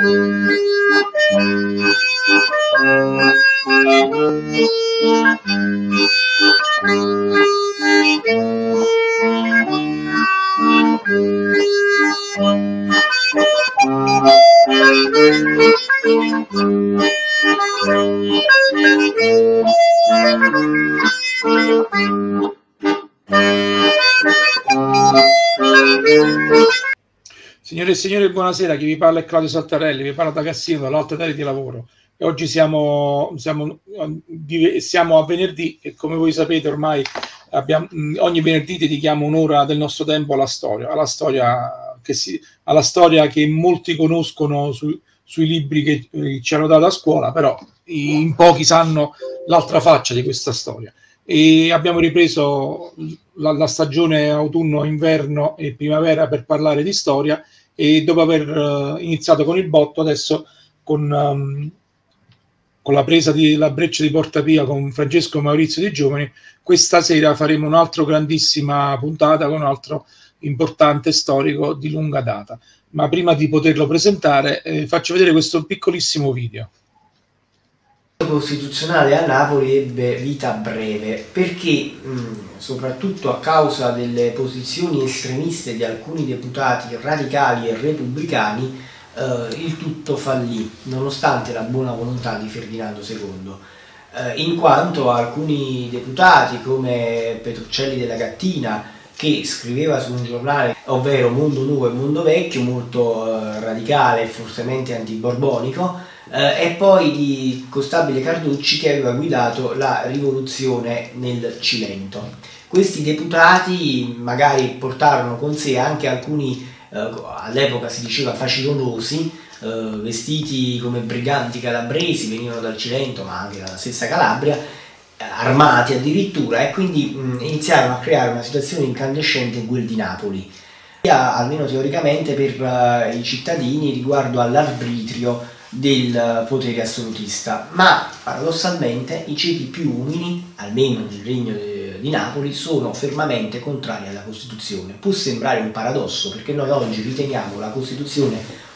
Música Signore e signori, buonasera. Chi vi parla è Claudio Saltarelli, vi parla da Cassino, dall'Alta Tele di Lavoro. E oggi siamo, siamo, siamo, a venerdì e come voi sapete ormai abbiamo, ogni venerdì dedichiamo un'ora del nostro tempo alla storia, alla storia che, si, alla storia che molti conoscono su, sui libri che, che ci hanno dato a scuola, però in pochi sanno l'altra faccia di questa storia. E abbiamo ripreso la, la stagione autunno, inverno e primavera per parlare di storia e dopo aver uh, iniziato con il botto adesso con, um, con la presa della breccia di Porta Pia con Francesco Maurizio Di Giovani, questa sera faremo un'altra grandissima puntata con un altro importante storico di lunga data. Ma prima di poterlo presentare eh, faccio vedere questo piccolissimo video costituzionale a Napoli ebbe vita breve perché soprattutto a causa delle posizioni estremiste di alcuni deputati radicali e repubblicani eh, il tutto fallì nonostante la buona volontà di Ferdinando II eh, in quanto alcuni deputati come Petruccelli della Gattina che scriveva su un giornale ovvero Mondo Nuovo e Mondo Vecchio molto eh, radicale e fortemente antiborbonico e poi di Costabile Carducci che aveva guidato la rivoluzione nel Cilento. Questi deputati magari portarono con sé anche alcuni, eh, all'epoca si diceva facilonosi, eh, vestiti come briganti calabresi, venivano dal Cilento ma anche dalla stessa Calabria, eh, armati addirittura e quindi iniziarono a creare una situazione incandescente in quel di Napoli almeno teoricamente per i cittadini riguardo all'arbitrio del potere assolutista, ma paradossalmente i ceti più umili, almeno nel regno di Napoli, sono fermamente contrari alla Costituzione. Può sembrare un paradosso perché noi oggi riteniamo la Costituzione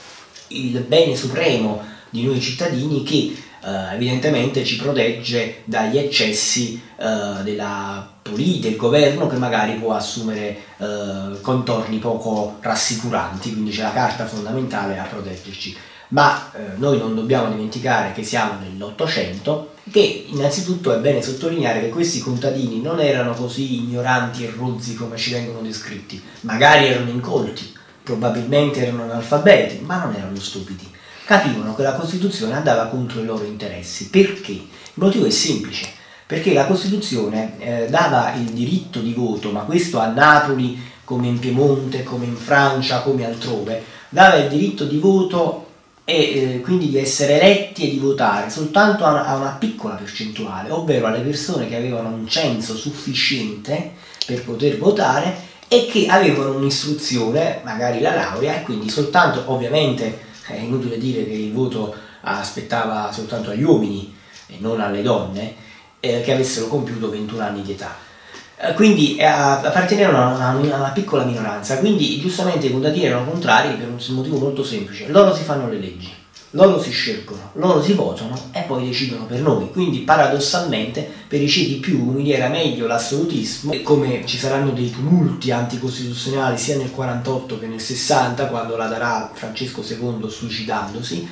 il bene supremo di noi cittadini che eh, evidentemente ci protegge dagli eccessi eh, della politica, del governo che magari può assumere eh, contorni poco rassicuranti, quindi c'è la carta fondamentale a proteggerci ma eh, noi non dobbiamo dimenticare che siamo nell'Ottocento, che innanzitutto è bene sottolineare che questi contadini non erano così ignoranti e rozzi come ci vengono descritti, magari erano incolti, probabilmente erano analfabeti, ma non erano stupidi. Capivano che la Costituzione andava contro i loro interessi. Perché? Il motivo è semplice, perché la Costituzione eh, dava il diritto di voto, ma questo a Napoli, come in Piemonte, come in Francia, come altrove, dava il diritto di voto e eh, quindi di essere eletti e di votare soltanto a una, a una, piccola percentuale, ovvero alle persone che avevano un censo sufficiente per poter votare e che avevano un'istruzione, magari la laurea, e quindi soltanto, ovviamente è inutile dire che il voto aspettava soltanto agli uomini e non alle donne, eh, che avessero compiuto 21 anni di età. Eh, quindi eh, appartenevano a una, piccola minoranza, quindi giustamente i contadini erano contrari per un motivo molto semplice, loro si fanno le leggi, loro si scelgono, loro si votano e poi decidono per noi, quindi paradossalmente per i ceti più umili era meglio l'assolutismo, come ci saranno dei tumulti anticostituzionali sia nel 48 che nel 60 quando la darà Francesco II suicidandosi,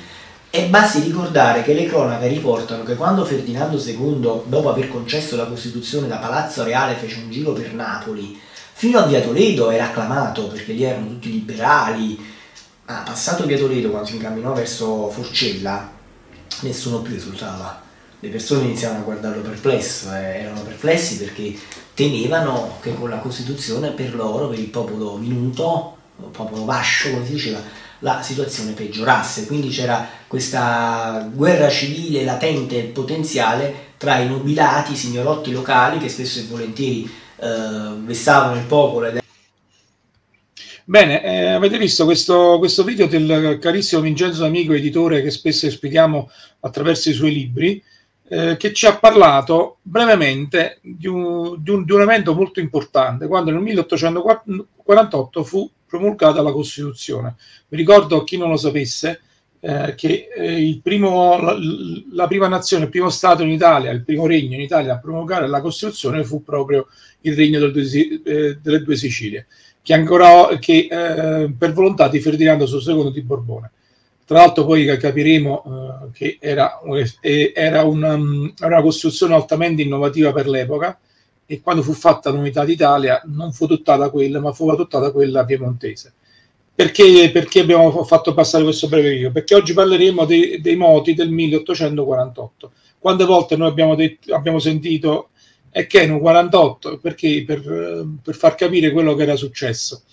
e basti ricordare che le cronache riportano che quando Ferdinando II, dopo aver concesso la Costituzione da Palazzo Reale, fece un giro per Napoli, fino a Via Toledo era acclamato perché lì erano tutti liberali, ma passato Via Toledo, quando si incamminò verso Forcella, nessuno più esultava. Le persone iniziavano a guardarlo perplesso, eh, erano perplessi perché temevano che con la Costituzione per loro, per il popolo minuto, il popolo vascio, come si diceva, la situazione peggiorasse. Quindi c'era questa guerra civile latente e potenziale tra i nobilati, i signorotti locali che spesso e volentieri eh, vestavano il popolo. Ed... Bene, eh, avete visto questo, questo, video del carissimo Vincenzo Amico, editore che spesso spieghiamo attraverso i suoi libri, eh, che ci ha parlato brevemente di un, di, un, di un evento molto importante, quando nel 1848 fu promulgata la Costituzione. Vi ricordo a chi non lo sapesse eh, che eh, primo, la, la, prima nazione, il primo Stato in Italia, il primo regno in Italia a promulgare la Costituzione fu proprio il regno del due, eh, delle due Sicilie, che, ancora, che eh, per volontà di Ferdinando II di Borbone. Tra l'altro poi capiremo eh, che era, era, una, una Costituzione altamente innovativa per l'epoca, e quando fu fatta l'unità d'Italia non fu adottata quella, ma fu adottata quella piemontese. Perché, perché abbiamo fatto passare questo breve video? Perché oggi parleremo dei, dei moti del 1848. Quante volte noi abbiamo, detto, abbiamo sentito è Kenu 48? Perché per, per, far capire quello che era successo.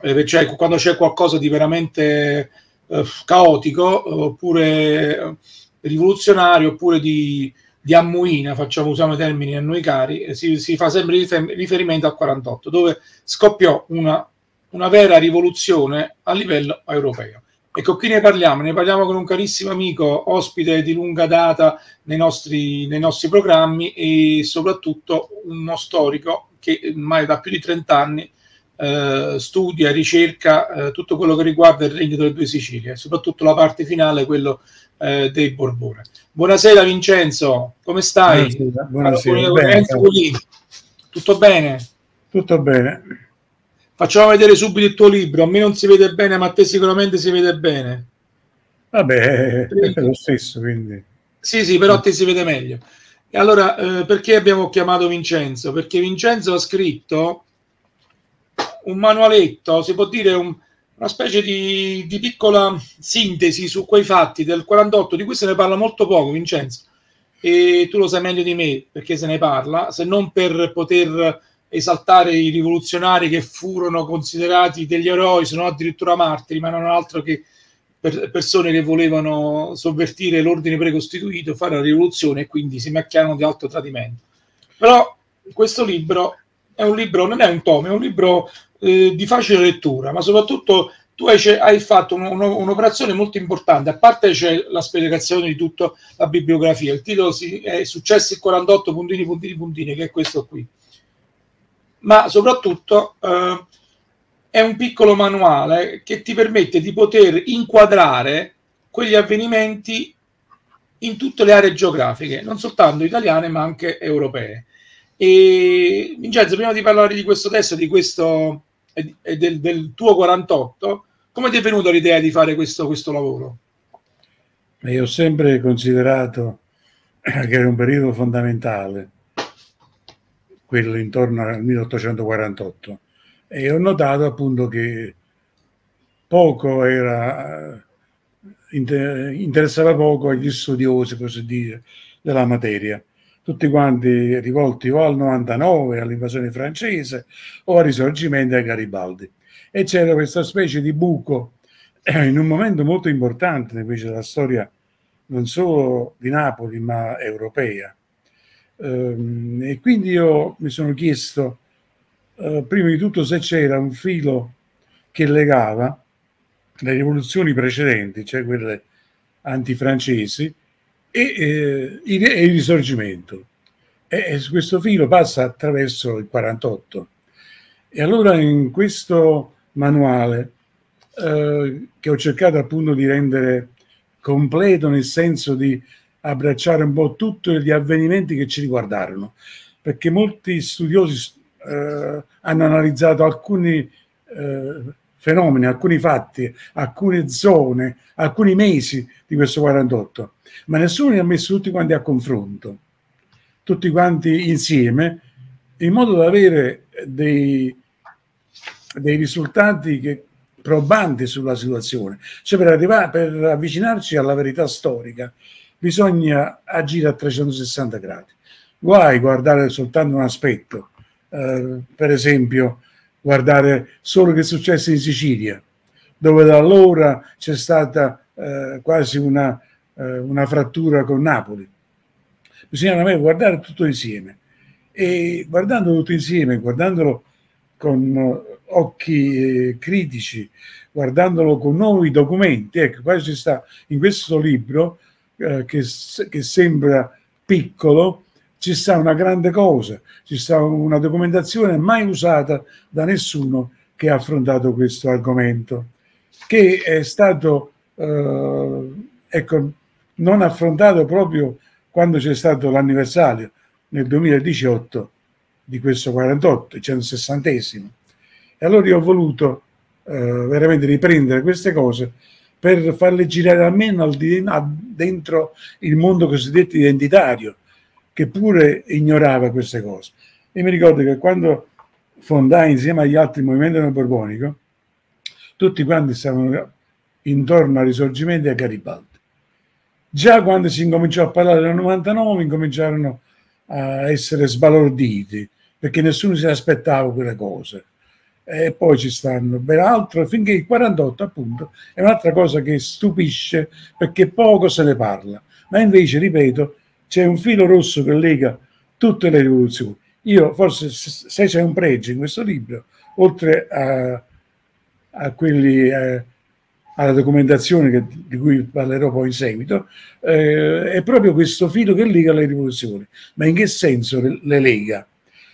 Eh, cioè, quando c'è qualcosa di veramente eh, caotico, oppure rivoluzionario, oppure di, di ammuina, facciamo usiamo i termini a noi cari, si, si fa sempre riferimento al 48, dove scoppiò una, una vera rivoluzione a livello europeo. E con chi ne parliamo? Ne parliamo con un carissimo amico, ospite di lunga data nei nostri, nei nostri programmi e soprattutto uno storico che ormai da più di 30 anni eh, studia, ricerca eh, tutto quello che riguarda il regno delle due Sicilie, soprattutto la parte finale, quello eh, dei Borbone. Buonasera Vincenzo, come stai? Buonasera. Allora, bene, Tutto bene? Tutto bene. Facciamo vedere subito il tuo libro, a me non si vede bene, ma a te sicuramente si vede bene. Vabbè, è lo stesso, quindi. Sì, sì, però a te si vede meglio. E allora, eh, perché abbiamo chiamato Vincenzo? Perché Vincenzo ha scritto un manualetto, si può dire un, una specie di, di, piccola sintesi su quei fatti del 48 di cui se ne parla molto poco, Vincenzo. E tu lo sai meglio di me perché se ne parla, se non per poter esaltare i rivoluzionari che furono considerati degli eroi, se non addirittura martiri, ma non altro che per persone che volevano sovvertire l'ordine precostituito, fare la rivoluzione e quindi si macchiarono di alto tradimento. Però questo libro è un libro, non è un tomo, è un libro eh, di facile lettura, ma soprattutto tu hai, hai fatto un, un, un'operazione molto importante, a parte c'è la spiegazione di tutta la bibliografia, il titolo si, è Successi 48 puntini puntini puntini, che è questo qui, ma soprattutto eh, è un piccolo manuale che ti permette di poter inquadrare quegli avvenimenti in tutte le aree geografiche, non soltanto italiane ma anche europee. E Vincenzo, prima di parlare di questo testo di questo, e del, del, tuo 48, come ti è venuta l'idea di fare questo, questo lavoro? Io ho sempre considerato che era un periodo fondamentale, quello intorno al 1848, e ho notato appunto che poco era, interessava poco agli studiosi, così dire, della materia tutti quanti rivolti o al 99, all'invasione francese, o al risorgimento ai Garibaldi. E c'era questa specie di buco eh, in un momento molto importante invece della storia non solo di Napoli ma europea. Ehm, e quindi io mi sono chiesto eh, prima di tutto se c'era un filo che legava le rivoluzioni precedenti, cioè quelle antifrancesi, e, eh, il, risorgimento. E questo filo passa attraverso il 48. E allora in questo manuale, eh, che ho cercato appunto di rendere completo nel senso di abbracciare un po' tutti gli avvenimenti che ci riguardarono, perché molti studiosi eh, hanno analizzato alcuni eh, fenomeni, alcuni fatti, alcune zone, alcuni mesi di questo 48, ma nessuno li ha messo tutti quanti a confronto, tutti quanti insieme, in modo da avere dei, dei risultati che, probanti sulla situazione. Cioè per, arrivare, per avvicinarci alla verità storica bisogna agire a 360 gradi. Guai guardare soltanto un aspetto, eh, per esempio guardare solo che è successo in Sicilia, dove da allora c'è stata eh, quasi una, eh, una, frattura con Napoli. Bisogna guardare tutto insieme e guardando tutto insieme, guardandolo con occhi eh, critici, guardandolo con nuovi documenti, ecco, qua ci sta in questo libro eh, che, che sembra piccolo, ci sta una grande cosa, ci sta una documentazione mai usata da nessuno che ha affrontato questo argomento, che è stato eh, ecco, non affrontato proprio quando c'è stato l'anniversario nel 2018 di questo 48, il 160 E allora io ho voluto eh, veramente riprendere queste cose per farle girare almeno al di, dentro il mondo cosiddetto identitario, che pure ignorava queste cose. E mi ricordo che quando fondai insieme agli altri il movimento neoborbonico, tutti quanti stavano intorno al risorgimento e a Garibaldi. Già quando si incominciò a parlare del 99 incominciarono a essere sbalorditi perché nessuno si aspettava quelle cose. E poi ci stanno ben altro, finché il 48 appunto è un'altra cosa che stupisce perché poco se ne parla, ma invece, ripeto, c'è un filo rosso che lega tutte le rivoluzioni. Io forse se c'è un pregio in questo libro, oltre a, a quelli... Eh, alla documentazione che, di cui parlerò poi in seguito, eh, è proprio questo filo che lega le rivoluzioni. Ma in che senso le lega?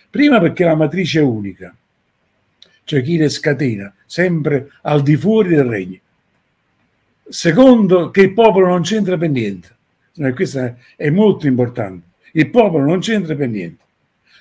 Prima perché la matrice è unica, cioè chi le scatena, sempre al di fuori del regno. Secondo, che il popolo non c'entra per niente. Eh, questo è molto importante. Il popolo non c'entra per niente.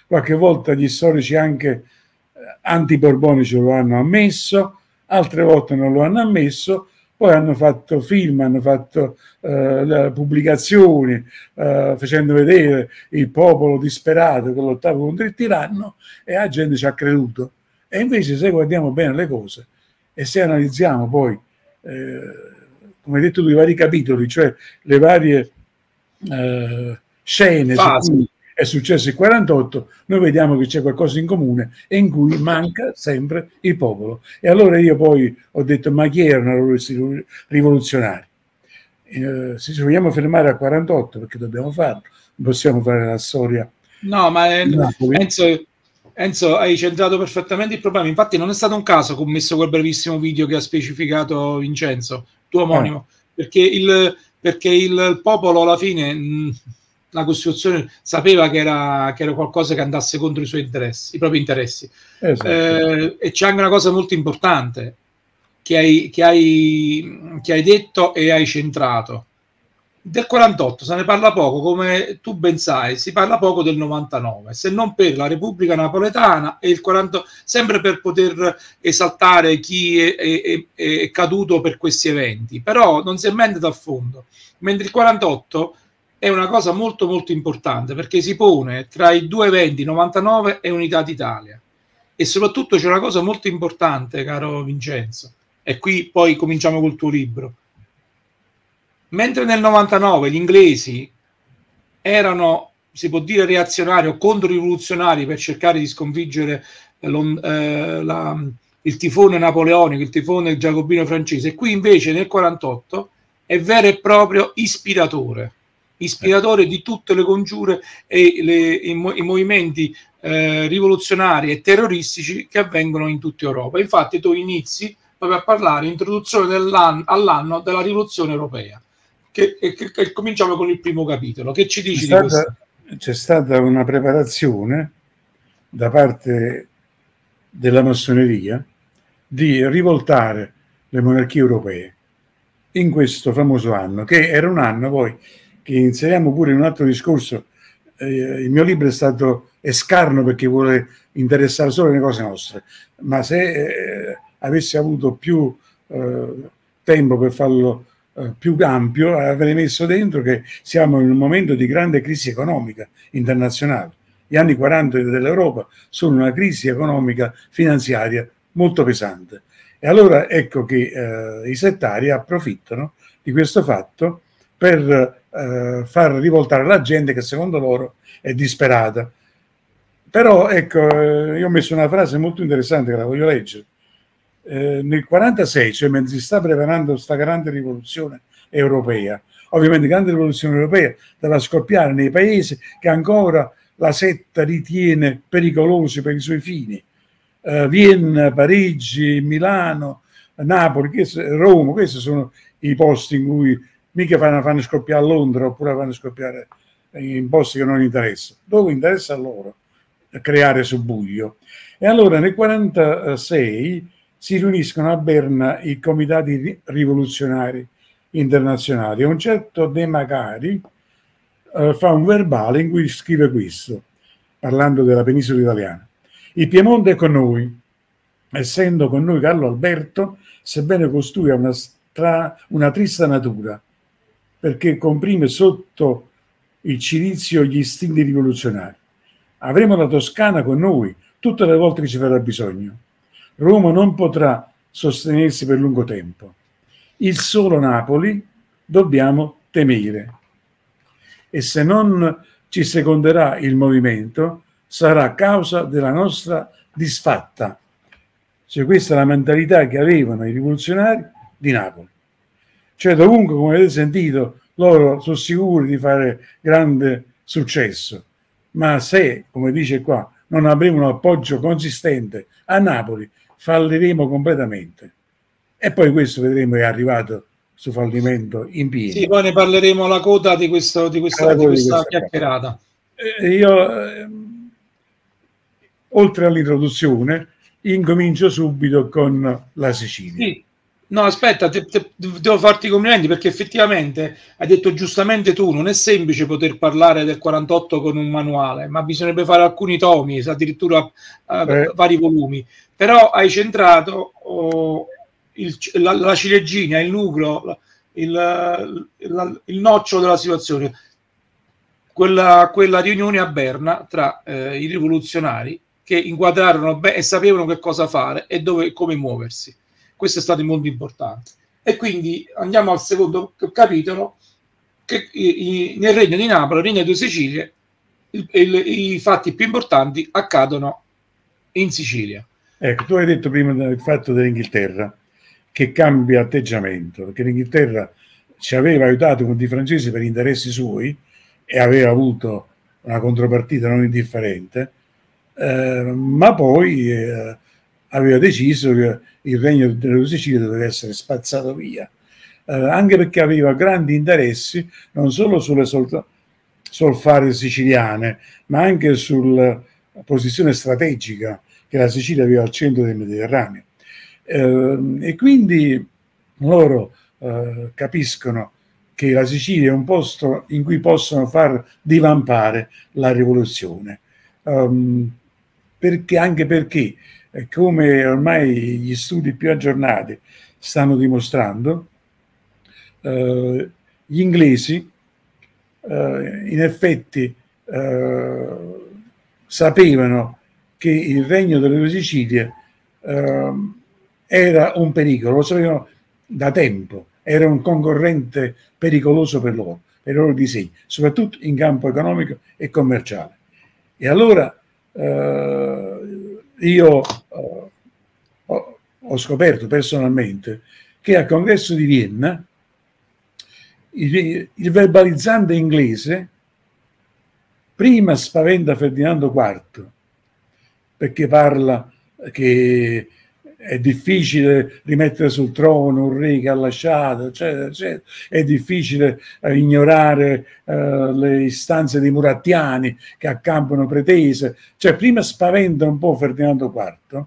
Qualche volta gli storici anche eh, antiborbonici lo hanno ammesso, altre volte non lo hanno ammesso, poi hanno fatto film, hanno fatto eh, pubblicazioni eh, facendo vedere il popolo disperato che lottava contro il tiranno e la gente ci ha creduto. E invece se guardiamo bene le cose e se analizziamo poi, eh, come detto i vari capitoli, cioè le varie eh, scene su cui è successo il 48, noi vediamo che c'è qualcosa in comune e in cui manca sempre il popolo. E allora io poi ho detto, ma chi erano questi rivoluzionari? Eh, se ci vogliamo fermare al 48, perché dobbiamo farlo, possiamo fare la storia. No, ma è, Enzo, Enzo, hai centrato perfettamente il problema. Infatti, non è stato un caso commesso quel brevissimo video che ha specificato Vincenzo, tuo omonimo, eh. perché, il, perché il popolo alla fine. Mh, la Costituzione sapeva che era, che era, qualcosa che andasse contro i suoi interessi, i propri interessi. Esatto. Eh, e c'è anche una cosa molto importante che hai, che, hai, che hai detto e hai centrato. Del 48 se ne parla poco, come tu ben sai, si parla poco del 99, se non per la Repubblica Napoletana e il 40, sempre per poter esaltare chi è, è, è caduto per questi eventi, però non si è mai andato fondo. Mentre il 48 è una cosa molto molto importante perché si pone tra i due eventi 99 e Unità d'Italia e soprattutto c'è una cosa molto importante caro Vincenzo e qui poi cominciamo col tuo libro mentre nel 99 gli inglesi erano si può dire reazionari o controrivoluzionari per cercare di sconfiggere eh, la, il tifone napoleonico, il tifone giacobino francese qui invece nel 48 è vero e proprio ispiratore ispiratore di tutte le congiure e le, i, i, movimenti eh, rivoluzionari e terroristici che avvengono in tutta Europa. Infatti tu inizi proprio a parlare introduzione all'anno della rivoluzione europea. Che, che, che, cominciamo con il primo capitolo. Che ci dici c'è di stata? C'è stata una preparazione da parte della massoneria di rivoltare le monarchie europee in questo famoso anno, che era un anno poi che inseriamo pure in un altro discorso. Eh, il mio libro è stato scarno perché vuole interessare solo le cose nostre, ma se eh, avessi avuto più eh, tempo per farlo più ampio, avrei messo dentro che siamo in un momento di grande crisi economica internazionale. Gli anni 40 dell'Europa sono una crisi economica finanziaria molto pesante. E allora ecco che eh, i settari approfittano di questo fatto per eh, far rivoltare la gente che secondo loro è disperata. Però ecco, eh, io ho messo una frase molto interessante che la voglio leggere. Eh, nel 46, cioè mentre si sta preparando questa grande rivoluzione europea, ovviamente grande rivoluzione europea deve scoppiare nei paesi che ancora la setta ritiene pericolosi per i suoi fini. Uh, Vienna, Parigi, Milano, Napoli, Roma, questi sono i posti in cui mica fanno, fanno scoppiare a Londra oppure fanno scoppiare in posti che non interessano. Dove interessa a loro creare subbuglio. E allora nel 1946 si riuniscono a Berna i comitati rivoluzionari internazionali. Un certo De Magari eh, fa un verbale in cui scrive questo, parlando della penisola italiana. Il Piemonte è con noi, essendo con noi Carlo Alberto, sebbene costui ha una, stra, una trista natura, perché comprime sotto il cilizio gli istinti rivoluzionari. Avremo la Toscana con noi tutte le volte che ci farà bisogno. Roma non potrà sostenersi per lungo tempo. Il solo Napoli dobbiamo temere. E se non ci seconderà il movimento, sarà causa della nostra disfatta. Cioè questa è la mentalità che avevano i rivoluzionari di Napoli. Cioè dovunque, come avete sentito, loro sono sicuri di fare grande successo, ma se, come dice qua, non avremo un appoggio consistente a Napoli, falliremo completamente. E poi questo vedremo è arrivato su fallimento in pieno. Sì, poi ne parleremo alla coda di, questo, di questa, di questa, questa chiacchierata. Eh, io, eh, oltre all'introduzione, incomincio subito con la Sicilia. Sì. No, aspetta, te, te, devo farti i complimenti perché effettivamente hai detto giustamente tu, non è semplice poter parlare del 48 con un manuale, ma bisognerebbe fare alcuni tomi, addirittura uh, eh. vari volumi. Però hai centrato oh, il, la, la, ciliegina, il nucleo, il, la, il nocciolo della situazione. Quella, quella riunione a Berna tra eh, i rivoluzionari che inquadrarono e sapevano che cosa fare e dove, come muoversi questo è stato molto importante. E quindi andiamo al secondo capitolo, che nel regno di Napoli, regno di due Sicilie, il, il, i fatti più importanti accadono in Sicilia. Ecco, tu hai detto prima del fatto dell'Inghilterra che cambia atteggiamento, perché l'Inghilterra ci aveva aiutato con i francesi per interessi suoi e aveva avuto una contropartita non indifferente, eh, ma poi eh, aveva deciso che il regno delle Sicilie doveva essere spazzato via, eh, anche perché aveva grandi interessi non solo sulle sol- solfare siciliane, ma anche sulla posizione strategica che la Sicilia aveva al centro del Mediterraneo. Eh, e quindi loro eh, capiscono che la Sicilia è un posto in cui possono far divampare la rivoluzione. Um, perché, anche perché come ormai gli studi più aggiornati stanno dimostrando, eh, gli inglesi eh, in effetti eh, sapevano che il regno delle due Sicilie eh, era un pericolo, lo sapevano da tempo, era un concorrente pericoloso per loro, per i loro disegni, soprattutto in campo economico e commerciale. E allora eh, io uh, ho, ho, scoperto personalmente che al congresso di Vienna il, il verbalizzante inglese prima spaventa Ferdinando IV perché parla che è difficile rimettere sul trono un re che ha lasciato, eccetera, eccetera. È difficile eh, ignorare eh, le istanze dei murattiani che accampano pretese. Cioè, prima spaventa un po' Ferdinando IV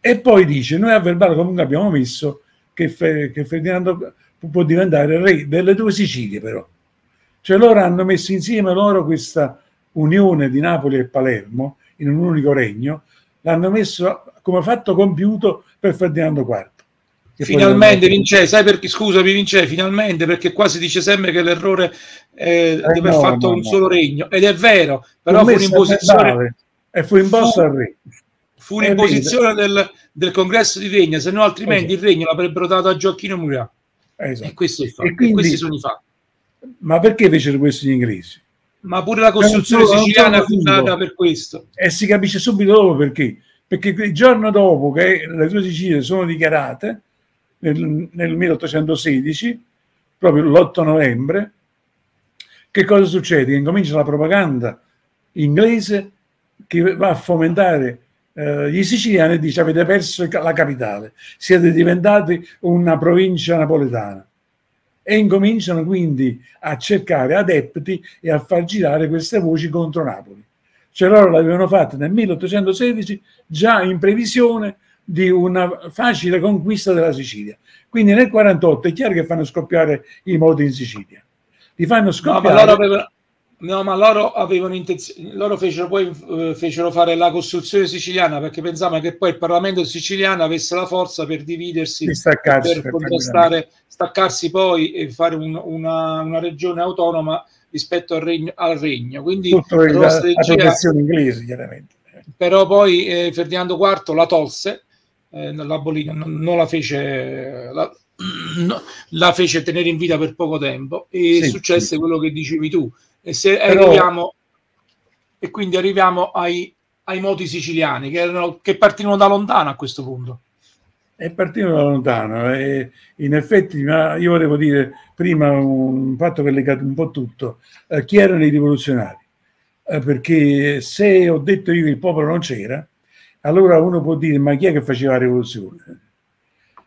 e poi dice: Noi a verbale comunque abbiamo messo che, Fe- che Ferdinando può diventare re delle due Sicilie, però. Cioè, loro hanno messo insieme loro questa unione di Napoli e Palermo in un unico regno, l'hanno messo come fatto compiuto per Ferdinando IV. Finalmente Vince, sai perché scusami Vince, finalmente perché qua si dice sempre che l'errore è di aver no, fatto no, un no. solo regno ed è vero, però fu un'imposizione e fu imposto al re. Fu un'imposizione del, del, congresso di Regna, se no altrimenti esatto. il regno l'avrebbero dato a Gioacchino Murat. Esatto. E, questo è il fatto. E, quindi, e questi sono i fatti. Ma perché fecero questo gli inglesi? Ma pure la Costituzione siciliana fu data per questo. E si capisce subito dopo perché perché il giorno dopo che le due Sicilie sono dichiarate, nel, nel 1816, proprio l'8 novembre, che cosa succede? Che incomincia la propaganda inglese che va a fomentare eh, gli siciliani e dice avete perso la capitale, siete diventati una provincia napoletana e incominciano quindi a cercare adepti e a far girare queste voci contro Napoli. Cioè loro l'avevano fatta nel 1816 già in previsione di una facile conquista della Sicilia. Quindi nel 48 è chiaro che fanno scoppiare i modi in Sicilia. Li fanno scoppiare... No, ma loro avevano, no, ma loro avevano intenzione, loro fecero poi eh, fecero fare la Costituzione siciliana perché pensavano che poi il Parlamento siciliano avesse la forza per dividersi, per contrastare, staccarsi poi e fare un, una, una regione autonoma rispetto al regno. Al regno. Quindi Tutto il, la, la inglese, chiaramente. Però poi eh, Ferdinando IV la tolse eh, l'abolì, non, non, la fece la, no, la, fece tenere in vita per poco tempo e sì, successe sì. quello che dicevi tu e se Però... arriviamo e quindi arriviamo ai, ai moti siciliani che, erano, che partivano da lontano a questo punto. E partivano da lontano e in effetti ma io volevo dire prima un fatto che è legato un po' tutto. Eh, chi erano i rivoluzionari? Eh, perché se ho detto io che il popolo non c'era allora uno può dire ma chi è che faceva la rivoluzione?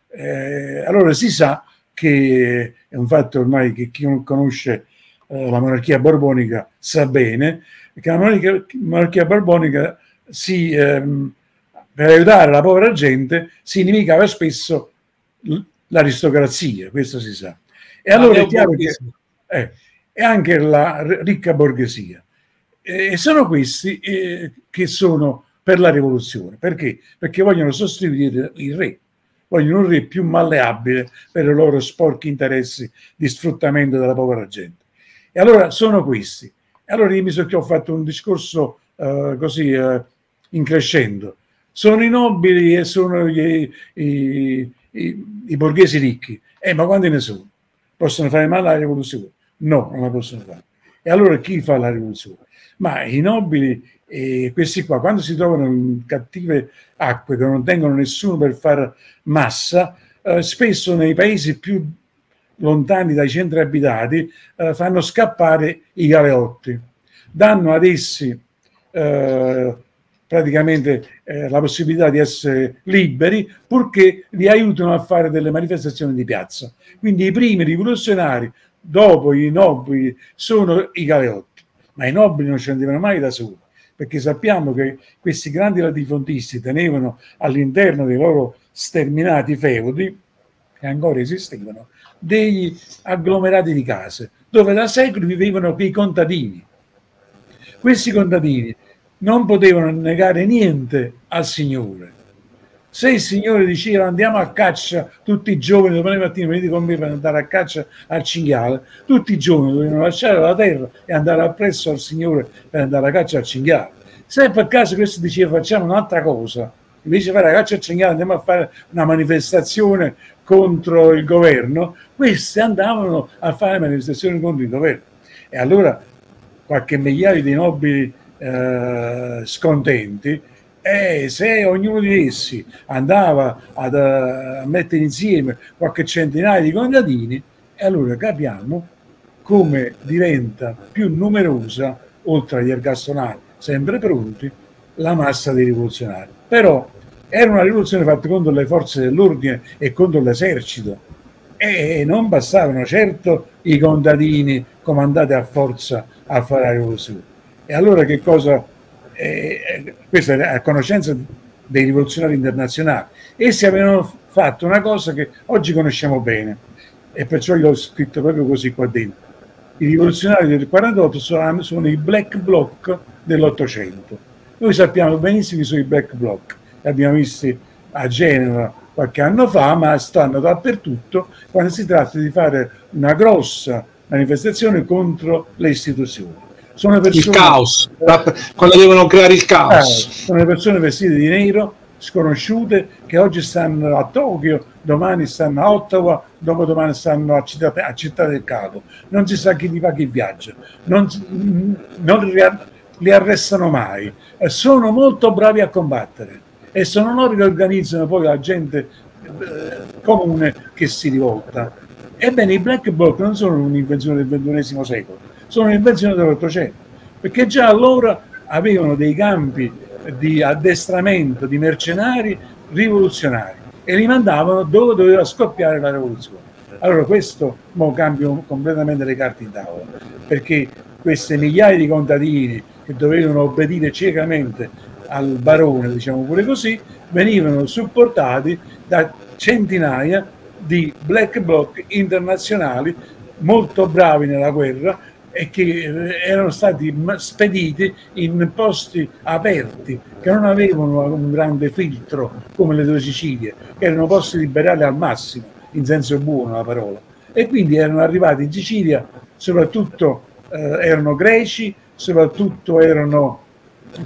Eh, allora si sa che è un fatto ormai che chi non conosce eh, la monarchia borbonica sa bene che la monarchia, monarchia borbonica si, ehm, per aiutare la povera gente si inimicava spesso l'aristocrazia, questo si sa. E allora è chiaro che eh, e anche la ricca borghesia. E sono questi eh, che sono per la rivoluzione. Perché? Perché vogliono sostituire il re, vogliono un re più malleabile per i loro sporchi interessi di sfruttamento della povera gente. E allora sono questi. E allora io mi so che ho fatto un discorso uh, così uh, in crescendo. Sono i nobili e sono gli, i, i, i, borghesi ricchi. Eh, ma quanti ne sono? Possono fare male alla rivoluzione? No, non la possono fare. E allora chi fa la rivoluzione? Ma i nobili e questi qua, quando si trovano in cattive acque che non tengono nessuno per far massa, eh, spesso nei paesi più lontani dai centri abitati eh, fanno scappare i galeotti, danno ad essi eh, praticamente eh, la possibilità di essere liberi purché li aiutano a fare delle manifestazioni di piazza. Quindi i primi rivoluzionari dopo i nobili sono i galeotti, ma i nobili non scendevano mai da soli perché sappiamo che questi grandi latifondisti tenevano all'interno dei loro sterminati feudi, che ancora esistevano, degli agglomerati di case, dove da secoli vivevano quei contadini. Questi contadini non potevano negare niente al Signore. Se il Signore diceva andiamo a caccia tutti i giovani, domani mattina venite con me per andare a caccia al cinghiale, tutti i giovani dovevano lasciare la terra e andare appresso al Signore per andare a caccia al cinghiale. Se per caso questo diceva facciamo un'altra cosa, invece di fare la caccia al cinghiale andiamo a fare una manifestazione contro il governo, questi andavano a fare manifestazioni contro il governo. E allora qualche migliaio di nobili eh, scontenti e se ognuno di essi andava ad, a mettere insieme qualche centinaio di contadini, allora capiamo come diventa più numerosa, oltre agli ergastonati sempre pronti, la massa dei rivoluzionari. Però era una rivoluzione fatta contro le forze dell'ordine e contro l'esercito e non bastavano certo i contadini comandati a forza a fare la rivoluzione. E allora che cosa eh, questa è a conoscenza dei rivoluzionari internazionali, essi avevano fatto una cosa che oggi conosciamo bene e perciò l'ho scritto proprio così qua dentro. I rivoluzionari del 48 sono, sono i black bloc dell'Ottocento. Noi sappiamo benissimo chi sono i black bloc, li abbiamo visti a Genova qualche anno fa, ma stanno dappertutto quando si tratta di fare una grossa manifestazione contro le istituzioni. Sono persone, il caos, quando devono creare il caos. Eh, sono persone vestite di nero, sconosciute, che oggi stanno a Tokyo, domani stanno a Ottawa, dopodomani stanno a Città, a Città del Capo. Non si sa chi li fa chi viaggia, non, non li arrestano mai. Sono molto bravi a combattere e sono loro che organizzano poi la gente eh, comune che si rivolta. Ebbene, i black bloc non sono un'invenzione del XXI secolo, sono un'invenzione dell'Ottocento, perché già allora avevano dei campi di addestramento di mercenari rivoluzionari e li mandavano dove doveva scoppiare la rivoluzione. Allora questo mo cambia completamente le carte in tavola, perché queste migliaia di contadini che dovevano obbedire ciecamente al barone, diciamo pure così, venivano supportati da centinaia di black bloc internazionali molto bravi nella guerra e che eh, erano stati spediti in posti aperti che non avevano un grande filtro come le due Sicilie, che erano posti liberali al massimo, in senso buono la parola. E quindi erano arrivati in Sicilia, soprattutto eh, erano greci, soprattutto erano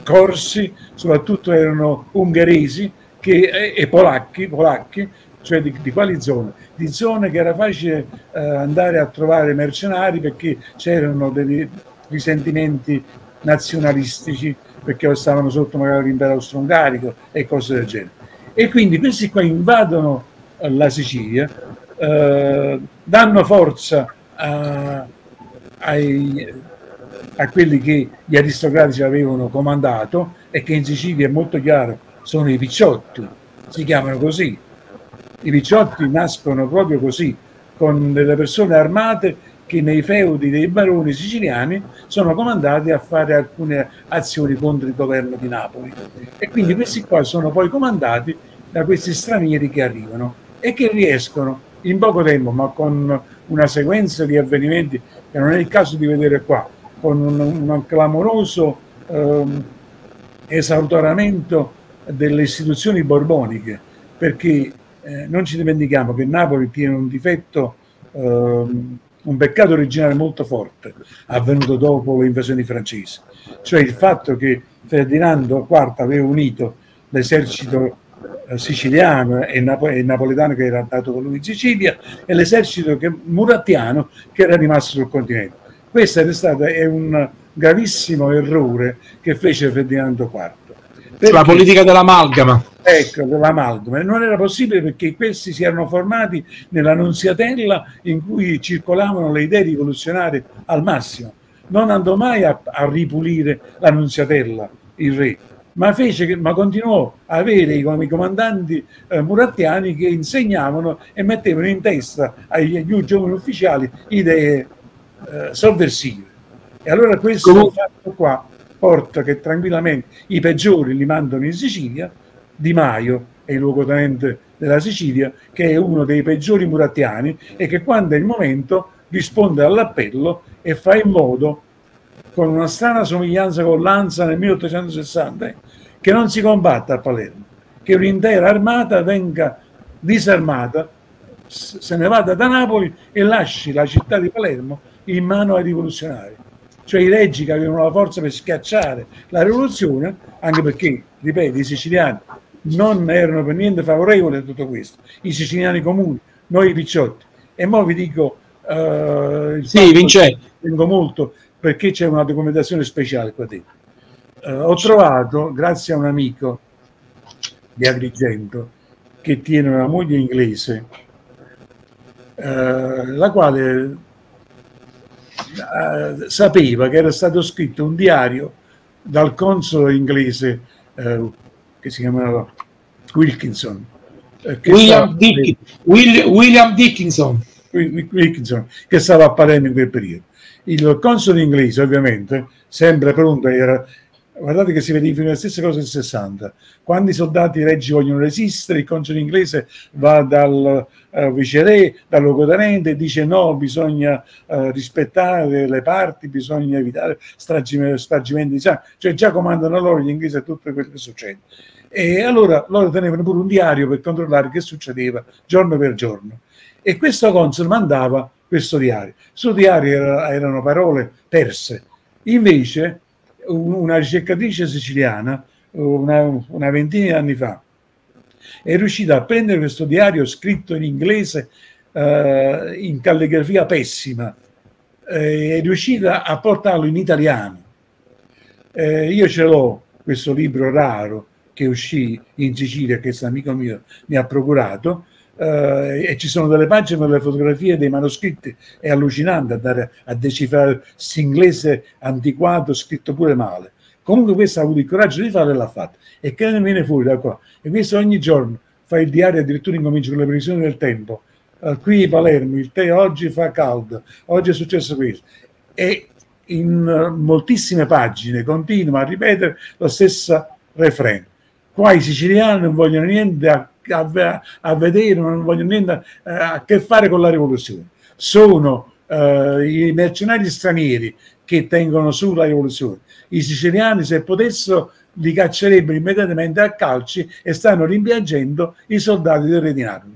corsi, soprattutto erano ungheresi che, e, e polacchi, polacchi cioè di, di, quali zone? Di zone che era facile eh, andare a trovare mercenari perché c'erano dei risentimenti nazionalistici, perché stavano sotto magari l'impero austro-ungarico e cose del genere. E quindi questi qua invadono eh, la Sicilia, eh, danno forza a, ai, a quelli che gli aristocratici avevano comandato e che in Sicilia è molto chiaro sono i picciotti, si chiamano così, i picciotti nascono proprio così, con delle persone armate che nei feudi dei baroni siciliani sono comandati a fare alcune azioni contro il governo di Napoli. E quindi questi qua sono poi comandati da questi stranieri che arrivano e che riescono in poco tempo, ma con una sequenza di avvenimenti che non è il caso di vedere qua, con un, un clamoroso ehm, esautoramento delle istituzioni borboniche, perché eh, non ci dimentichiamo che Napoli tiene un difetto, ehm, un peccato originale molto forte, avvenuto dopo le invasioni francesi, cioè il fatto che Ferdinando IV aveva unito l'esercito eh, siciliano e, e, napoletano che era andato con lui in Sicilia e l'esercito murattiano che era rimasto sul continente. Questo è stato è un gravissimo errore che fece Ferdinando IV. Perché, la politica dell'amalgama. Ecco, dell'amalgama. Non era possibile perché questi si erano formati nella Nunziatella in cui circolavano le idee rivoluzionarie al massimo. Non andò mai a, a ripulire la Nunziatella, il re, ma, fece, ma continuò a avere i, i comandanti eh, murattiani che insegnavano e mettevano in testa agli, agli giovani ufficiali idee eh, sovversive. E allora questo Comun- fatto qua porta che tranquillamente i peggiori li mandano in Sicilia, Di Maio è il luogotenente della Sicilia, che è uno dei peggiori murattiani e che quando è il momento risponde all'appello e fa in modo, con una strana somiglianza con Lanza nel 1860, che non si combatta a Palermo, che un'intera armata venga disarmata, se ne vada da Napoli e lasci la città di Palermo in mano ai rivoluzionari cioè i reggi che avevano la forza per schiacciare la rivoluzione, anche perché, ripeto, i siciliani non erano per niente favorevoli a tutto questo, i siciliani comuni, noi i picciotti. E ora vi dico, uh, sì, Vincenzo. Tengo molto perché c'è una documentazione speciale qua dentro. Uh, ho trovato, grazie a un amico di Agrigento, che tiene una moglie inglese, uh, la quale eh, sapeva che era stato scritto un diario dal console inglese eh, che si chiamava Wilkinson. Eh, William, stava, Dick, Will, William Dickinson. Wilkinson, che stava apparendo in quel periodo. Il console inglese, ovviamente, sempre pronto, era Guardate che si verificano le stesse cose del 60. Quando i soldati reggi vogliono resistere, il console inglese va dal uh, viceré, dal luogotenente e dice no, bisogna uh, rispettare le parti, bisogna evitare spargimenti di sangue. Cioè già comandano loro gli inglesi tutto quello che succede. E allora loro tenevano pure un diario per controllare che succedeva giorno per giorno. E questo console mandava questo diario. Sul diario erano parole perse. Invece una ricercatrice siciliana una, una ventina di anni fa. È riuscita a prendere questo diario scritto in inglese eh, in calligrafia pessima eh, è riuscita a portarlo in italiano. Eh, io ce l'ho questo libro raro che uscì in Sicilia che questo amico mio mi ha procurato Uh, e ci sono delle pagine con le fotografie dei manoscritti, è allucinante andare a decifrare inglese antiquato scritto pure male. Comunque questo ha avuto il coraggio di farlo e l'ha fatto. E che ne viene fuori da qua? E questo ogni giorno fa il diario, addirittura incomincia con le previsioni del tempo. Uh, qui a Palermo il tè oggi fa caldo, oggi è successo questo. E in uh, moltissime pagine continua a ripetere lo stesso refrain Qua i siciliani non vogliono niente a, a, a vedere, non vogliono niente a, a, che fare con la rivoluzione. Sono eh, i mercenari stranieri che tengono su la rivoluzione. I siciliani, se potessero, li caccerebbero immediatamente a calci e stanno rimpiangendo i soldati del re di Napoli.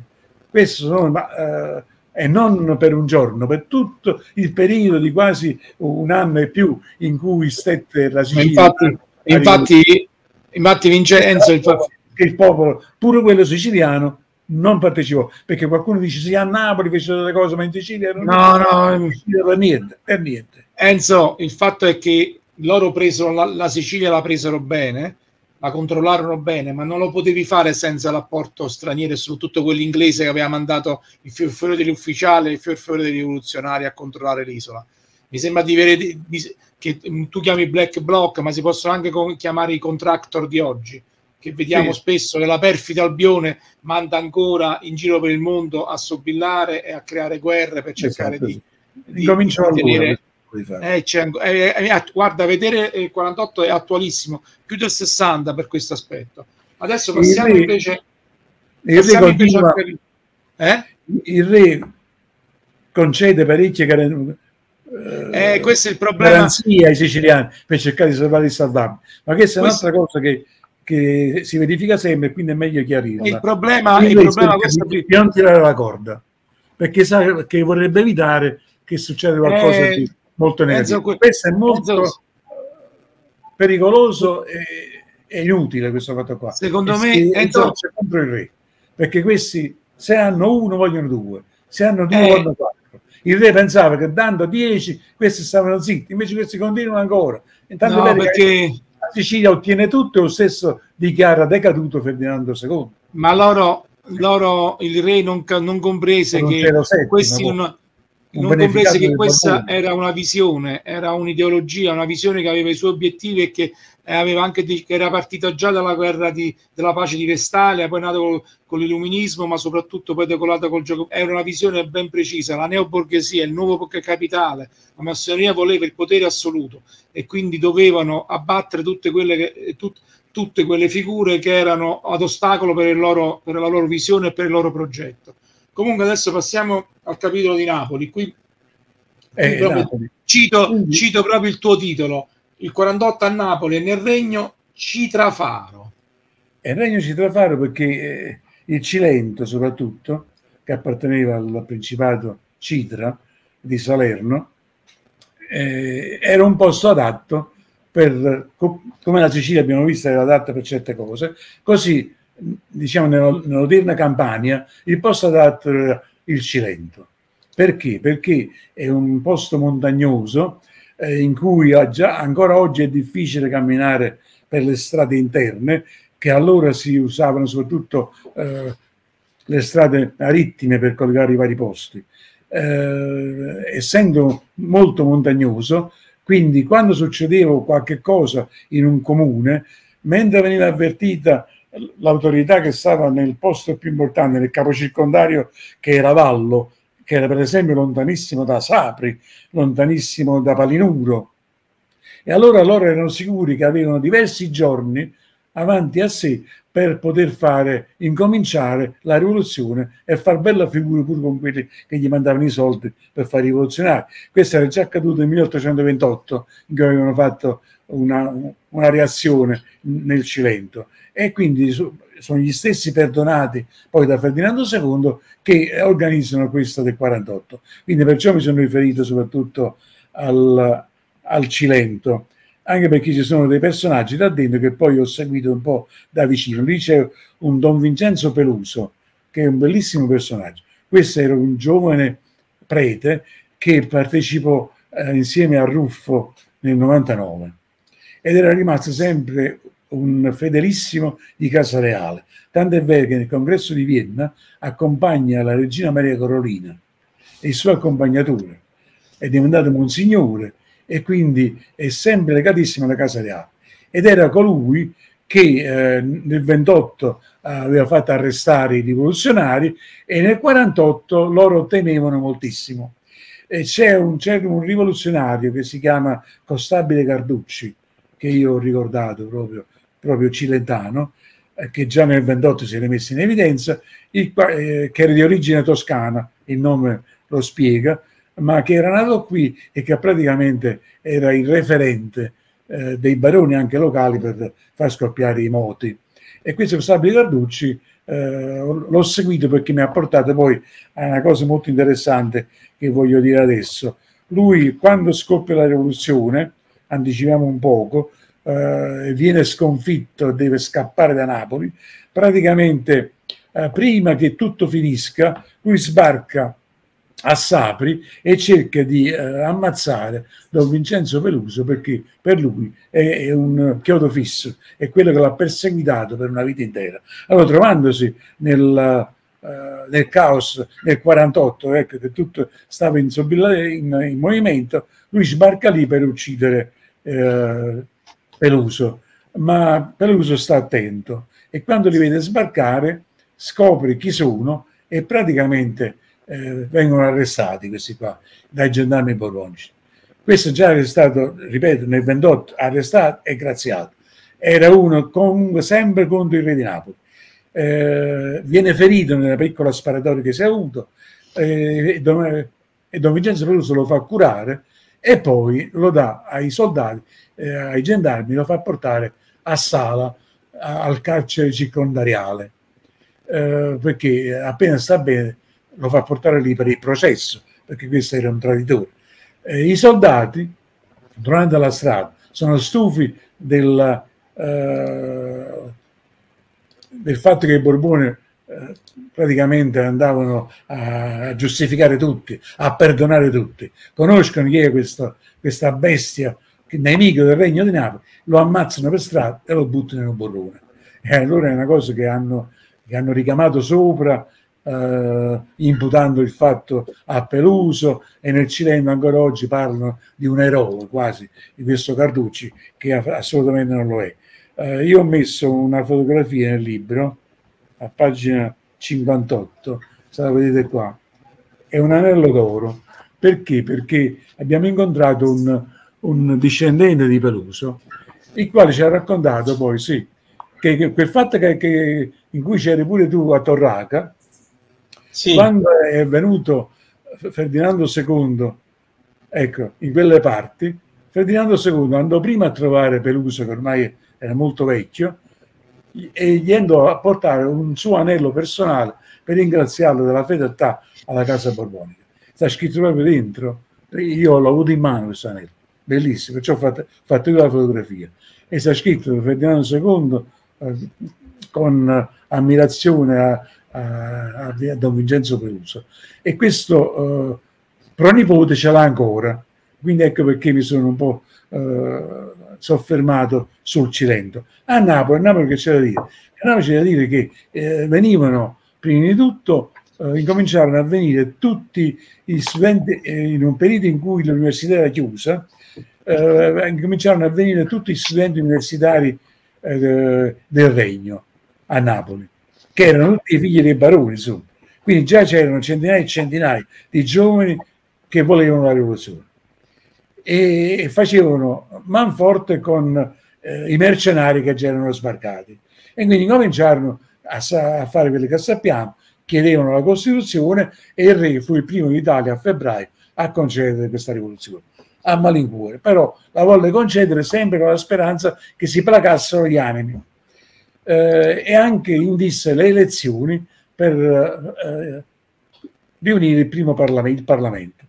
Questo sono, eh, e non per un giorno, per tutto il periodo di quasi un anno e più in cui stette la Sicilia. Infatti, infatti, infatti Vincenzo, il, che il popolo, pure quello siciliano, non partecipò. Perché qualcuno dice sì a Napoli fecero delle cose ma in Sicilia non no no. per niente, per niente. Enzo il fatto è che loro presero la, la Sicilia la presero bene la controllarono bene, ma non lo potevi fare senza l'apporto straniero e soprattutto quell'inglese che aveva mandato il fiorfiore degli ufficiali e il fiorfiore dei rivoluzionari a controllare l'isola. Mi sembra di avere di, di, che tu chiami black block, ma si possono anche con, chiamare i contractor di oggi, che vediamo sì. spesso che la perfida Albione manda ancora in giro per il mondo a sobillare e a creare guerre per cercare esatto. di, di, di mantenere eh, eh, eh, guarda, vedere il 48 è attualissimo, più del 60 per questo aspetto. Adesso passiamo il re, invece, il re invece continua, per, eh? il re concede parecchie eh, questo è il problema. garanzie ai siciliani per cercare di salvare il salvabile. Ma questa è questo... un'altra cosa che, che, si verifica sempre, quindi è meglio chiarirla. Il problema, il problema questo di non tirare la corda, perché sa che vorrebbe evitare che succeda qualcosa eh, di molto negativo. Mezzo, questo è molto mezzo... pericoloso e, e, inutile questo fatto qua. Secondo me è Enzo... contro il re, perché questi se hanno uno vogliono due, se hanno due eh... vogliono quattro. Il re pensava che dando 10 questi stavano zitti, invece questi continuano ancora. Intanto no, perché... Sicilia ottiene tutto e lo stesso dichiara decaduto Ferdinando II. Ma loro, loro il re non, non comprese non che questi non, non comprese che questa era una visione, era un'ideologia, una visione che aveva i suoi obiettivi e che aveva anche di, che era partita già dalla guerra di, della pace di Vestalia, poi nata col, con l'illuminismo, ma soprattutto poi decollata col gioco. Era una visione ben precisa, la neoborghesia, il nuovo capitale, la massoneria voleva il potere assoluto e quindi dovevano abbattere tutte quelle, che, tut, tutte quelle figure che erano ad ostacolo per, loro, per la loro visione e per il loro progetto. Comunque adesso passiamo al capitolo di Napoli. Qui eh, proprio, Napoli. Cito, cito proprio il tuo titolo. Il 48 a Napoli e nel regno Citrafaro. E il regno Citrafaro perché eh, il Cilento soprattutto, che apparteneva al Principato Citra di Salerno, eh, era un posto adatto per, come la Sicilia abbiamo visto era adatta per certe cose, così diciamo nell'odierna Campania, il posto adatto era il Cilento. Perché? Perché è un posto montagnoso eh, in cui già, ancora oggi è difficile camminare per le strade interne, che allora si usavano soprattutto eh, le strade marittime per collegare i vari posti. Eh, essendo molto montagnoso, quindi quando succedeva qualche cosa in un comune, mentre veniva avvertita l'autorità che stava nel posto più importante, nel capocircondario che era Vallo, che era per esempio lontanissimo da Sapri, lontanissimo da Palinuro. E allora loro erano sicuri che avevano diversi giorni avanti a sé per poter fare, incominciare la rivoluzione e far bella figura pure con quelli che gli mandavano i soldi per fare rivoluzionare. Questo era già accaduto nel 1828, in cui avevano fatto una, una reazione nel Cilento e quindi sono gli stessi perdonati poi da Ferdinando II che organizzano questa del 48. Quindi perciò mi sono riferito soprattutto al, al Cilento, anche perché ci sono dei personaggi da dentro che poi ho seguito un po' da vicino. Lì c'è un Don Vincenzo Peluso, che è un bellissimo personaggio. Questo era un giovane prete che partecipò eh, insieme a Ruffo nel 99 ed era rimasto sempre un fedelissimo di Casa Reale. Tanto è vero che nel congresso di Vienna accompagna la regina Maria Carolina e il suo accompagnatore. È diventato monsignore e quindi è sempre legatissimo alla Casa Reale. Ed era colui che eh, nel 28 aveva fatto arrestare i rivoluzionari e nel 48 loro temevano moltissimo. C'è un, c'è un rivoluzionario che si chiama Costabile Carducci, che io ho ricordato proprio, proprio cilentano, eh, che già nel 28 si era messo in evidenza, il, eh, che era di origine toscana, il nome lo spiega, ma che era nato qui e che praticamente era il referente eh, dei baroni anche locali per far scoppiare i moti. E questo Stabile Carducci eh, l'ho seguito perché mi ha portato poi a una cosa molto interessante che voglio dire adesso. Lui, quando scoppia la rivoluzione, anticipiamo un poco, eh, viene sconfitto, deve scappare da Napoli, praticamente eh, prima che tutto finisca, lui sbarca a Sapri e cerca di eh, ammazzare Don Vincenzo Peluso perché per lui è, è, un chiodo fisso, è quello che l'ha perseguitato per una vita intera. Allora, trovandosi nel, uh, nel caos nel 48, ecco che tutto stava in, in, in movimento, lui sbarca lì per uccidere eh, Peluso, ma Peluso sta attento e quando li vede sbarcare scopre chi sono e praticamente eh, vengono arrestati questi qua dai gendarmi borbonici. Questo già è stato, ripeto, nel 28 arrestato e graziato. Era uno comunque sempre contro il re di Napoli. Eh, viene ferito nella piccola sparatoria che si è avuto eh, e, Don, e Don Vincenzo Peluso lo fa curare e poi lo dà ai soldati, eh, ai gendarmi, lo fa portare a Sala, a, al carcere circondariale, eh, perché appena sta bene lo fa portare lì per il processo, perché questo era un traditore. Eh, I soldati, durante la strada, sono stufi del, eh, del fatto che i Borboni eh, praticamente andavano a, giustificare tutti, a perdonare tutti. Conoscono chi è questo, questa bestia, nemico del regno di Napoli, lo ammazzano per strada e lo buttano in un burrone. E allora è una cosa che hanno, che hanno ricamato sopra eh, imputando il fatto a Peluso e nel Cilento ancora oggi parlano di un eroe quasi di questo Carducci che assolutamente non lo è. Eh, io ho messo una fotografia nel libro a pagina 58, se la vedete qua, è un anello d'oro. Perché? Perché abbiamo incontrato un, un discendente di Peluso, il quale ci ha raccontato poi, sì, che, che quel fatto che, che in cui c'eri pure tu a Torraca, sì. Quando è venuto Ferdinando II, ecco, in quelle parti, Ferdinando II andò prima a trovare Peluso, che ormai era molto vecchio, e gli andò a portare un suo anello personale per ringraziarlo della fedeltà alla casa borbonica. Sta scritto proprio dentro, io l'ho avuto in mano questo anello, bellissimo, perciò ho fatto, fatto io la fotografia. E sta scritto Ferdinando II eh, con ammirazione a, a, a Don Vincenzo Peruso. E questo eh, pronipote ce l'ha ancora, quindi ecco perché mi sono un po' eh, soffermato sul Cilento. A Napoli, a Napoli che c'è da dire? A Napoli c'è da dire che eh, venivano, prima di tutto, eh, incominciarono a venire tutti gli studenti, eh, in un periodo in cui l'università era chiusa, eh, incominciarono a venire tutti gli studenti universitari eh, del Regno a Napoli che erano tutti i figli dei baroni, insomma. Quindi già c'erano centinaia e centinaia di giovani che volevano la rivoluzione e facevano manforte con eh, i mercenari che già erano sbarcati. E quindi cominciarono a, a fare quello che sappiamo, chiedevano la Costituzione e il re fu il primo d'Italia a febbraio a concedere questa rivoluzione a malincuore, però la volle concedere sempre con la speranza che si placassero gli animi eh, e anche indisse le elezioni per eh, riunire il primo Parlamento. Il Parlamento.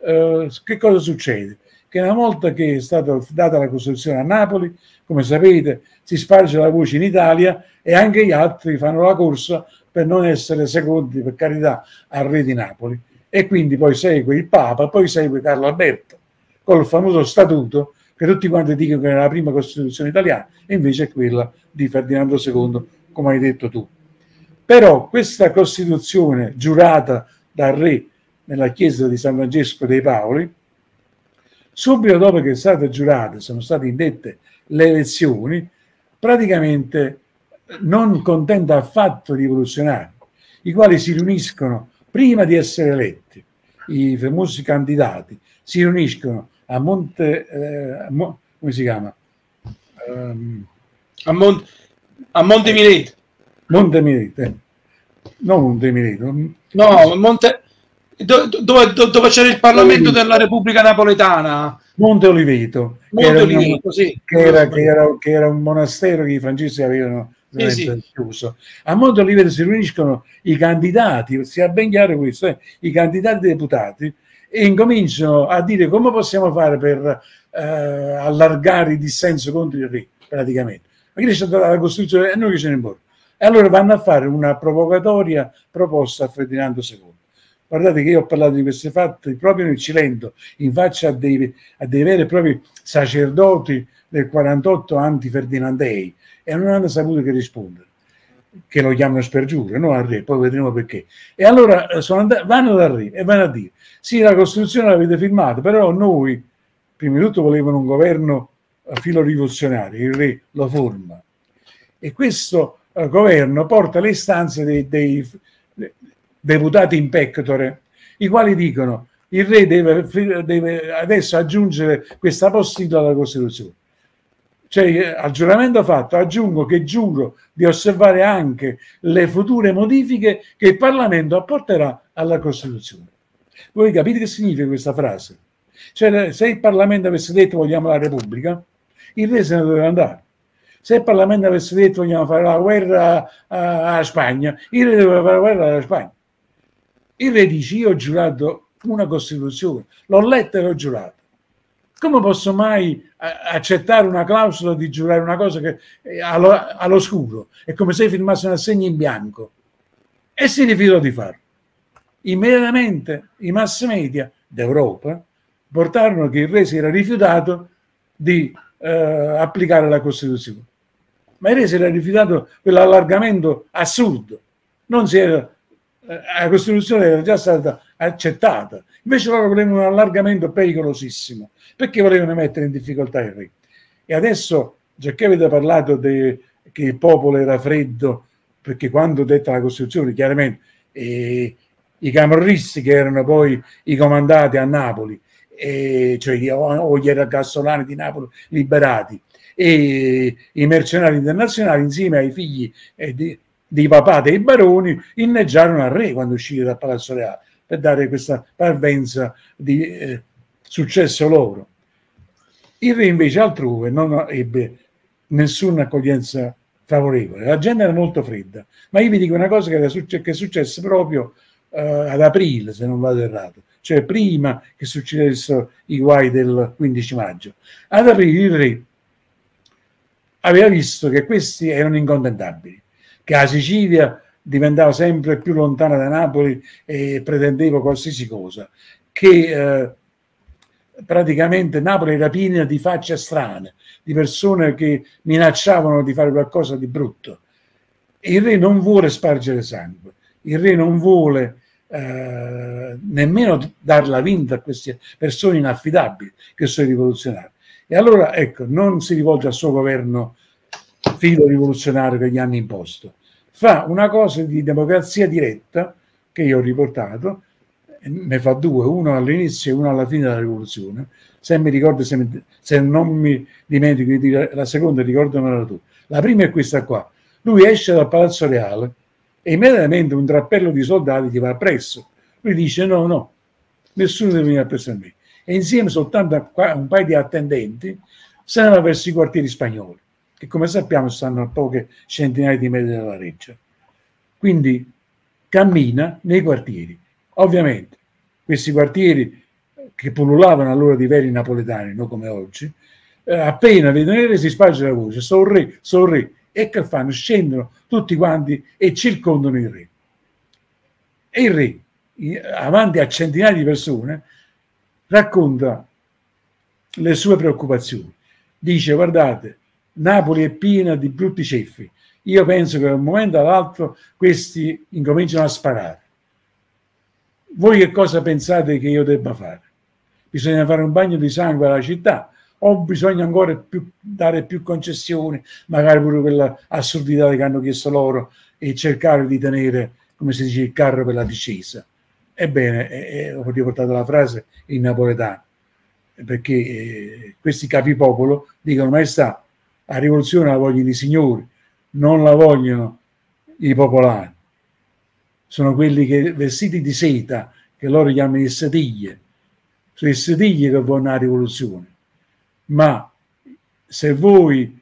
Eh, che cosa succede? Che una volta che è stata data la Costituzione a Napoli, come sapete, si sparge la voce in Italia e anche gli altri fanno la corsa per non essere secondi, per carità, al re di Napoli. E quindi poi segue il Papa, poi segue Carlo Alberto, col famoso statuto che tutti quanti dicono che era la prima Costituzione italiana, e invece è quella di Ferdinando II, come hai detto tu. Però questa Costituzione giurata dal re nella chiesa di San Francesco dei Paoli, subito dopo che è stata giurata, sono state indette le elezioni, praticamente non contenta affatto i rivoluzionari, i quali si riuniscono prima di essere eletti, i famosi candidati si riuniscono a Monte, eh, a Mo, come si chiama? Um, a Monte A Monte Milete. Monte Milete. No, Monte. No, Monte... Dove, dove, dove c'era il Parlamento della Repubblica Napoletana? Monte Oliveto, Monte che, era Oliveto, sì. che, era, che, era, che, era, un monastero che i francesi avevano sì, sì. chiuso. A Monte Oliveto si riuniscono i candidati, sia ben chiaro questo, eh, i candidati deputati e incominciano a dire come possiamo fare per eh, allargare il dissenso contro il re, praticamente. Ma chi c'è la Costituzione e noi che ce ne importa. E allora vanno a fare una provocatoria proposta a Ferdinando II. Guardate che io ho parlato di questi fatti proprio nel Cilento, in faccia a dei, a dei veri e propri sacerdoti del 48 anti-ferdinandei e non hanno saputo che rispondere che lo chiamano spergiuro, no al re, poi vedremo perché. E allora eh, andati, vanno dal re e vanno a dire, sì, la Costituzione l'avete firmata, però noi, prima di tutto, volevano un governo a filo rivoluzionario, il re lo forma. E questo uh, governo porta le istanze dei, dei, dei deputati in pectore, i quali dicono il re deve, deve adesso aggiungere questa postilla alla Costituzione cioè al giuramento fatto aggiungo che giuro di osservare anche le future modifiche che il Parlamento apporterà alla Costituzione. Voi capite che significa questa frase? Cioè, se il Parlamento avesse detto vogliamo la Repubblica, il re se ne doveva andare. Se il Parlamento avesse detto vogliamo fare la guerra alla Spagna, il re doveva fare la guerra alla Spagna. Il re dice io ho giurato una Costituzione, l'ho letta e l'ho giurata come posso mai eh, accettare una clausola di giurare una cosa che allo, all'oscuro? È come se firmasse un assegno in bianco. E si rifiutò di farlo. Immediatamente i mass media d'Europa portarono che il re si era rifiutato di eh, applicare la Costituzione. Ma il re si era rifiutato quell'allargamento assurdo. Era, eh, la Costituzione era già stata accettata. Invece loro volevano un allargamento pericolosissimo perché volevano mettere in difficoltà il re. E adesso, già che avete parlato de, che il popolo era freddo, perché quando detta la Costituzione, chiaramente eh, i camorristi che erano poi i comandati a Napoli, eh, cioè o, gli ergassolani di Napoli liberati, e i mercenari internazionali insieme ai figli eh, di, dei papà dei baroni inneggiarono al re quando uscì dal Palazzo Reale per dare questa parvenza di eh, successo loro. Il re invece altrove non ebbe nessuna accoglienza favorevole, la gente era molto fredda, ma io vi dico una cosa che, succe- che è successa proprio uh, ad aprile, se non vado errato, cioè prima che succedessero i guai del 15 maggio. Ad aprile il re aveva visto che questi erano incontentabili, che la Sicilia diventava sempre più lontana da Napoli e pretendeva qualsiasi cosa, che eh, praticamente Napoli era piena di facce strane, di persone che minacciavano di fare qualcosa di brutto. il re non vuole spargere sangue, il re non vuole eh, nemmeno dare la vinta a queste persone inaffidabili che sono i rivoluzionari. E allora, ecco, non si rivolge al suo governo filo rivoluzionario che gli hanno imposto, fa una cosa di democrazia diretta che io ho riportato, ne fa due, uno all'inizio e uno alla fine della rivoluzione. Se mi ricordo, se, mi, se non mi dimentico di dire la seconda, ricordamela tu. La prima è questa qua. Lui esce dal Palazzo Reale e immediatamente un drappello di soldati gli va appresso. Lui dice no, no, nessuno deve venire appresso a me. E insieme soltanto a un paio di attendenti se ne va verso i quartieri spagnoli che come sappiamo stanno a poche centinaia di metri dalla reggia. Quindi cammina nei quartieri. Ovviamente questi quartieri che pullulavano allora di veri napoletani, non come oggi, eh, appena vedono il re si sparge la voce, sono re, sono re, e che fanno? Scendono tutti quanti e circondano il re. E il re, avanti a centinaia di persone, racconta le sue preoccupazioni. Dice, guardate, Napoli è piena di brutti ceffi. Io penso che da un momento all'altro questi incominciano a sparare. Voi che cosa pensate che io debba fare? Bisogna fare un bagno di sangue alla città o bisogna ancora più, dare più concessioni, magari pure quella assurdità che hanno chiesto loro e cercare di tenere, come si dice, il carro per la discesa. Ebbene, eh, ho riportato la frase in napoletano, perché eh, questi capipopolo dicono, maestà, la rivoluzione la vogliono i signori, non la vogliono i popolani, sono quelli che vestiti di seta, che loro chiamano i setiglie, sono i setiglie che vogliono la rivoluzione. Ma se voi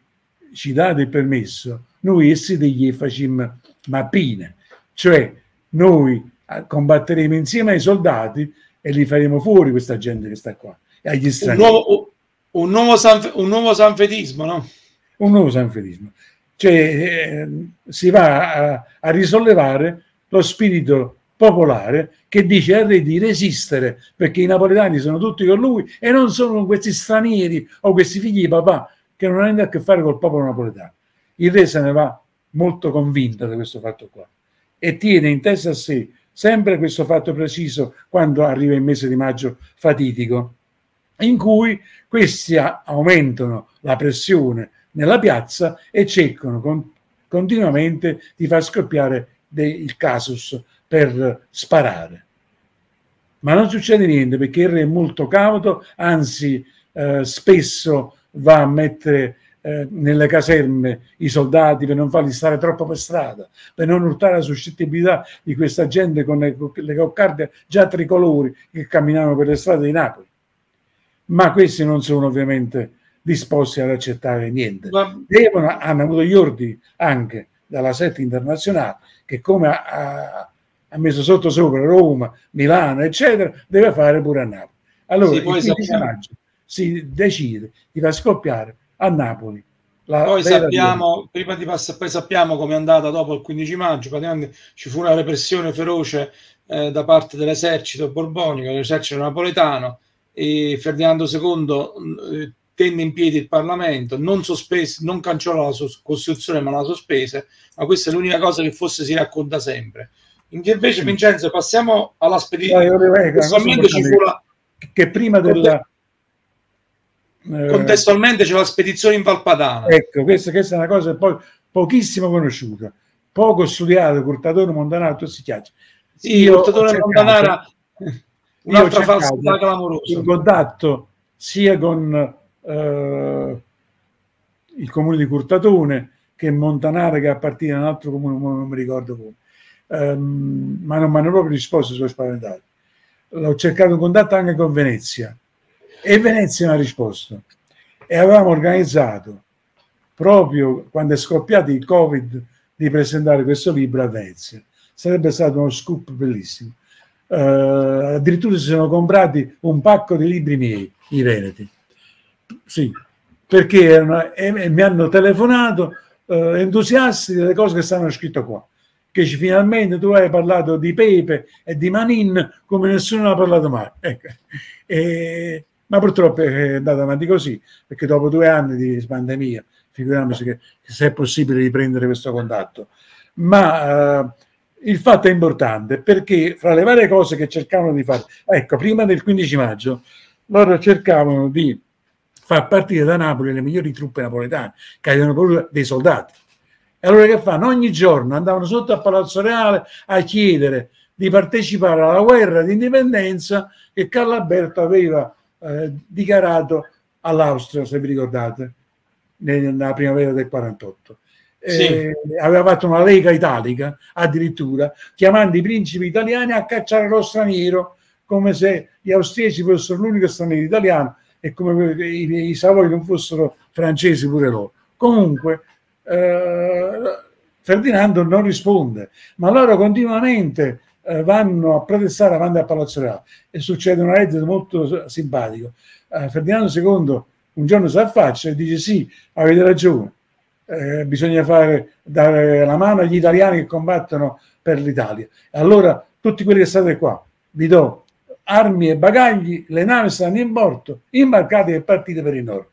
ci date il permesso, noi i setiglie facciamo mappine, cioè noi combatteremo insieme ai soldati e li faremo fuori questa gente che sta qua. Agli un nuovo, un nuovo, sanf- un nuovo sanfedismo, no? Un nuovo sanfedismo. Cioè eh, si va a, a, risollevare lo spirito popolare che dice al re di resistere perché i napoletani sono tutti con lui e non sono questi stranieri o questi figli di papà che non hanno a che fare col popolo napoletano. Il re se ne va molto convinto di questo fatto qua e tiene in testa a sé sempre questo fatto preciso quando arriva il mese di maggio fatidico, in cui questi aumentano la pressione nella piazza e cercano con, continuamente di far scoppiare dei, il casus per sparare. Ma non succede niente perché il re è molto cauto, anzi eh, spesso va a mettere eh, nelle caserme i soldati per non farli stare troppo per strada, per non urtare la suscettibilità di questa gente con le, le coccarde già tricolori che camminavano per le strade di Napoli. Ma questi non sono ovviamente disposti ad accettare niente. Devono, hanno avuto gli ordini anche dalla sette internazionale che come ha, ha, messo sotto sopra Roma, Milano, eccetera, deve fare pure a Napoli. Allora, sì, il 15 maggio si decide di far scoppiare a Napoli. poi sappiamo, prima di passare, poi sappiamo come è andata dopo il 15 maggio, praticamente ci fu una repressione feroce eh, da parte dell'esercito borbonico, dell'esercito napoletano, e Ferdinando II eh, tenne in piedi il Parlamento, non, sospese, non cancellò la Costituzione ma la sospese, ma questa è l'unica cosa che forse si racconta sempre. Invece Vincenzo passiamo alla spedizione. Che prima della, Contestualmente c'è la spedizione in Valpadana. Ecco, questa, questa, è una cosa poi pochissimo conosciuta, poco studiata, Curtatore Montanara, tu si chiaccia. Sì, io Curtatore Montanara, un'altra falsità clamorosa. In contatto sia con eh, il comune di Curtatone che Montanara che appartiene a un altro comune, non mi ricordo come. Um, ma non mi hanno proprio risposto, sono spaventato. L'ho cercato in contatto anche con Venezia e Venezia mi ha risposto. E avevamo organizzato, proprio quando è scoppiato il Covid, di presentare questo libro a Venezia. Sarebbe stato uno scoop bellissimo. Uh, addirittura si sono comprati un pacco di libri miei, i Veneti. Sì, perché erano, e, mi hanno telefonato uh, entusiasti delle cose che stanno scritte qua. Che finalmente tu hai parlato di Pepe e di Manin come nessuno ha parlato mai. Ecco. E, ma purtroppo è andata avanti così, perché dopo due anni di pandemia, figuriamoci che, se è possibile riprendere questo contatto. Ma eh, il fatto è importante perché fra le varie cose che cercavano di fare, ecco, prima del 15 maggio, loro cercavano di far partire da Napoli le migliori truppe napoletane, che avevano paura dei soldati. E allora che fanno? Ogni giorno andavano sotto a Palazzo Reale a chiedere di partecipare alla guerra di indipendenza che Carlo Alberto aveva eh, dichiarato all'Austria, se vi ricordate, nella primavera del 48. Sì. Eh, aveva fatto una lega italica addirittura chiamando i principi italiani a cacciare lo straniero come se gli austriaci fossero l'unico straniero italiano e come i, i Savoi non fossero francesi pure loro. Comunque eh, Ferdinando non risponde, ma loro continuamente eh, vanno a protestare avanti a Palazzo Reale e succede un aneddoto molto simpatico. Eh, Ferdinando II un giorno si affaccia e dice sì, avete ragione, eh, bisogna fare, dare la mano agli italiani che combattono per l'Italia. Allora tutti quelli che state qua, vi do armi e bagagli, le navi stanno in porto, imbarcate e partite per il nord.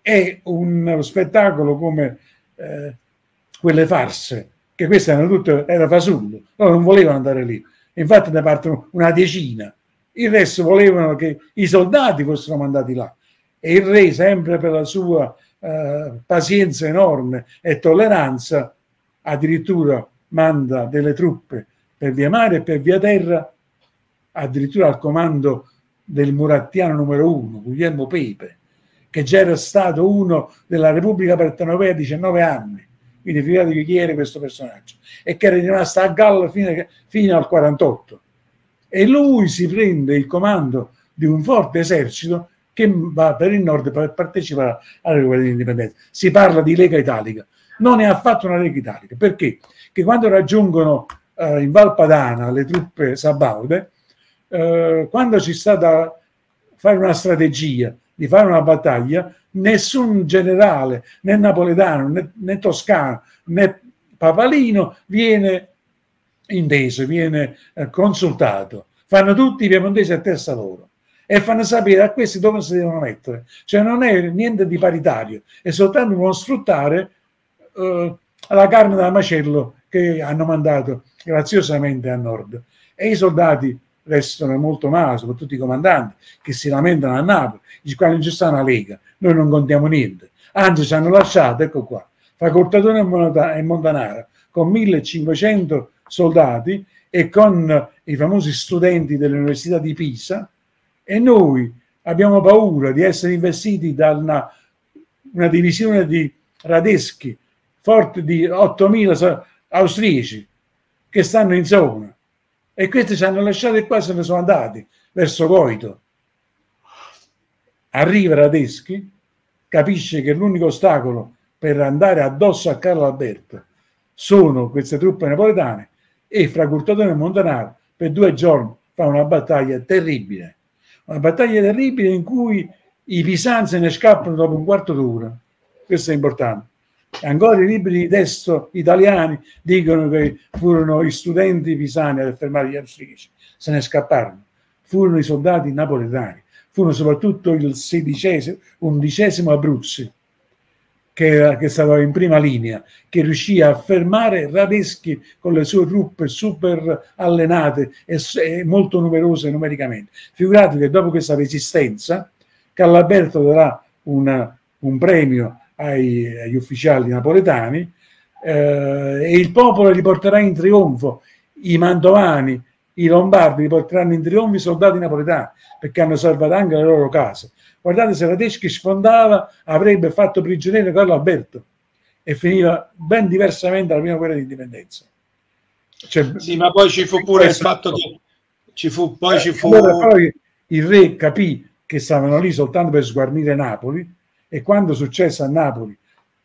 È uno spettacolo come eh, quelle farse che queste erano tutte, era fasullo, loro non volevano andare lì, infatti ne partono una decina, il resto volevano che i soldati fossero mandati là. E il re sempre per la sua eh, pazienza enorme e tolleranza addirittura manda delle truppe per via mare e per via terra addirittura al comando del murattiano numero uno, Guglielmo Pepe, che già era stato uno della Repubblica Partenopea a 19 anni quindi figuratevi chi era questo personaggio, e che era rimasto a galla fino, fino al 48. E lui si prende il comando di un forte esercito che va per il nord per partecipare alla rivoluzione dell'indipendenza. Si parla di Lega Italica, non è affatto una Lega Italica, perché? Che quando raggiungono eh, in Valpadana le truppe sabaude, eh, quando ci sta da fare una strategia, di fare una battaglia, nessun generale, né napoletano, né, né toscano, né papalino viene inteso, viene eh, consultato. Fanno tutti i piemontesi a testa loro e fanno sapere a questi dove si devono mettere. Cioè non è niente di paritario, è soltanto uno sfruttare eh, la carne da macello che hanno mandato graziosamente a nord. E i soldati restano molto male, soprattutto i comandanti che si lamentano a Napoli, dice qua non ci sta una lega, noi non contiamo niente. Anzi, ci hanno lasciato, ecco qua, Facoltatore e Montanara, con 1500 soldati e con i famosi studenti dell'Università di Pisa, e noi abbiamo paura di essere investiti da una, una divisione di radeschi forte di 8.000 austriaci che stanno in zona e questi ci hanno lasciato e qua se ne sono andati verso Goito. Arriva Radeschi, capisce che l'unico ostacolo per andare addosso a Carlo Alberto sono queste truppe napoletane e fra Curtatone e Montanaro per due giorni fa una battaglia terribile una battaglia terribile in cui i pisani se ne scappano dopo un quarto d'ora. Questo è importante. E ancora i libri di testo italiani dicono che furono gli studenti pisani a fermare gli austriaci, se ne scapparono. Furono i soldati napoletani, furono soprattutto il sedicesimo, undicesimo Abruzzi, che, che stava in prima linea, che riuscì a fermare Radeschi con le sue truppe super allenate e, e molto numerose numericamente. Figurate che dopo questa resistenza, Callaberto darà una, un premio ai, agli ufficiali napoletani eh, e il popolo li porterà in trionfo. I mantovani, i lombardi li porteranno in trionfo i soldati napoletani perché hanno salvato anche le loro case. Guardate, se Radeschi sfondava avrebbe fatto prigioniero Carlo Alberto e finiva ben diversamente dalla prima guerra di indipendenza. Cioè, sì, ma poi ci fu pure il fatto che ci fu poi eh, ci fu allora poi il re capì che stavano lì soltanto per sguarnire Napoli e quando successe a Napoli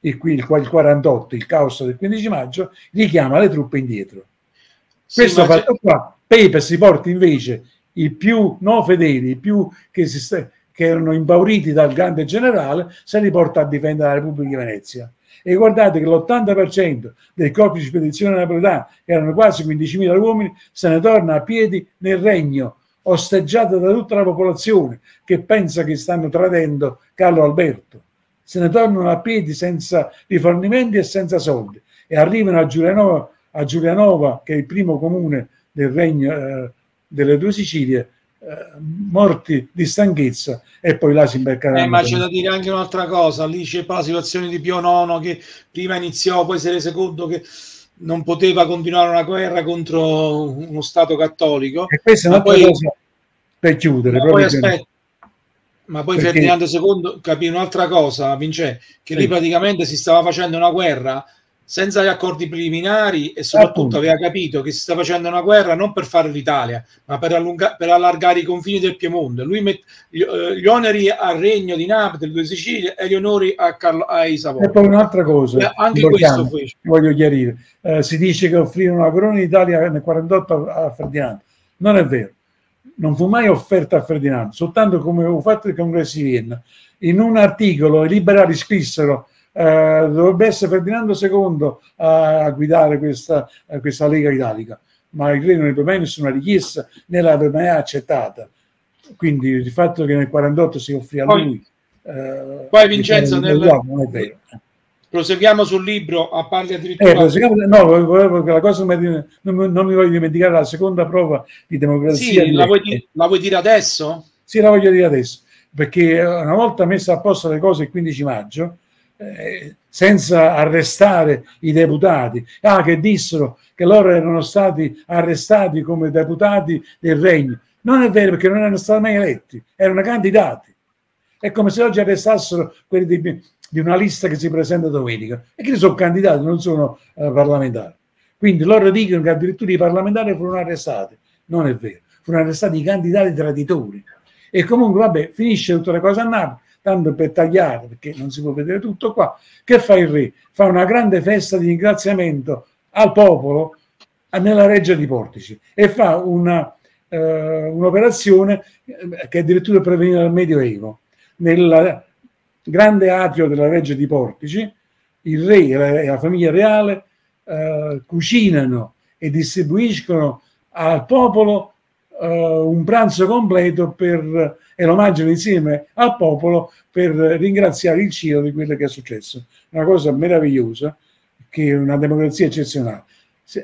il, il, il 48, il caos del 15 maggio, richiama le truppe indietro. Sì, Questo fatto qua, Pepe si porta invece i più no fedeli, i più che si, che erano impauriti dal grande generale, se li porta a difendere la Repubblica di Venezia. E guardate che l'80% dei corpi di spedizione napoletana, che erano quasi 15.000 uomini, se ne torna a piedi nel regno, osteggiato da tutta la popolazione che pensa che stanno tradendo Carlo Alberto. Se ne tornano a piedi senza rifornimenti e senza soldi e arrivano a Giulianova, a Giulianova che è il primo comune del regno eh, delle due Sicilie, eh, morti di stanchezza e poi là si imbeccheranno. Eh, ma c'è da dire anche un'altra cosa, lì c'è la situazione di Pio IX che prima iniziò, poi si rese conto che non poteva continuare una guerra contro uno Stato cattolico. E questa è un'altra poi, cosa per chiudere. Ma poi, aspetta, ma poi Perché... Ferdinando II capì un'altra cosa, Vince, che sì. lì praticamente si stava facendo una guerra senza gli accordi preliminari e soprattutto Appunto. aveva capito che si sta facendo una guerra non per fare l'Italia, ma per, allunga- per allargare i confini del Piemonte. Lui mette gli, uh, gli, oneri al regno di Napoli, delle due Sicilie, e gli onori a Carlo, ai Savoia. E poi un'altra cosa, eh, anche questo fece. voglio chiarire. Eh, si dice che offrirono la corona d'Italia nel 48 a Ferdinando. Non è vero. Non fu mai offerta a Ferdinando, soltanto come avevo fatto il congresso di Vienna. In un articolo i liberali scrissero eh, dovrebbe essere Ferdinando II a, a guidare questa, questa, Lega Italica, ma il re non ebbe mai nessuna richiesta né l'aveva mai accettata. Quindi il fatto che nel 48 si offrì a lui... Eh, poi Vincenzo, nel, non è vero. Proseguiamo sul libro, a parli addirittura... Eh, no, la cosa non, non, mi voglio dimenticare la seconda prova di democrazia. Sì, la, vuoi la vuoi dire adesso? Sì, la voglio dire adesso, perché una volta messa a posto le cose il 15 maggio, eh, senza arrestare i deputati, ah, che dissero che loro erano stati arrestati come deputati del regno. Non è vero perché non erano stati mai eletti, erano candidati. È come se oggi arrestassero quelli di, di una lista che si presenta domenica e che sono candidati, non sono uh, parlamentari. Quindi loro dicono che addirittura i parlamentari furono arrestati. Non è vero, furono arrestati i candidati traditori. E comunque, vabbè, finisce tutte le cose a Napoli, tanto per tagliare, perché non si può vedere tutto qua. Che fa il re? Fa una grande festa di ringraziamento al popolo nella reggia di Portici e fa uh, un'operazione che addirittura preveniva dal Medioevo. Nel grande atrio della reggia di Portici, il re e la famiglia reale uh, cucinano e distribuiscono al popolo uh, un pranzo completo per, e lo mangiano insieme al popolo per ringraziare il cielo di quello che è successo. Una cosa meravigliosa, che è una democrazia eccezionale.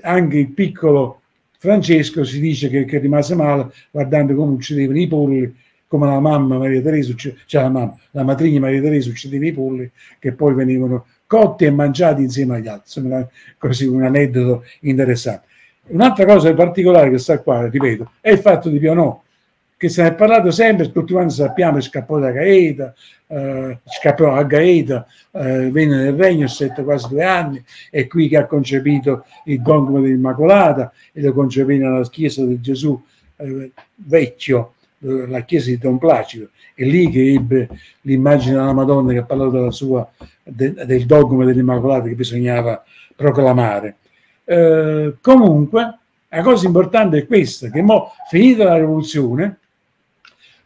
Anche il piccolo Francesco si dice che, che rimase male guardando come uccidevano i polli, come la mamma Maria Teresa, cioè la, mamma, la matrigna Maria Teresa uccideva i polli che poi venivano cotti e mangiati insieme agli altri. Insomma, così un aneddoto interessante. Un'altra cosa particolare che sta qua, ripeto, è il fatto di Pionò, che se ne è parlato sempre, tutti quanti sappiamo, scappò da Gaeta, eh, scappò a Gaeta, eh, venne nel regno, stette quasi due anni, è qui che ha concepito il dogma dell'Immacolata e lo concepì nella chiesa di Gesù eh, vecchio, eh, la chiesa di Don Placido, è lì che ebbe l'immagine della Madonna che ha parlato della sua, de, del dogma dell'Immacolata che bisognava proclamare. Eh, comunque, la cosa importante è questa, che mo, finita la rivoluzione,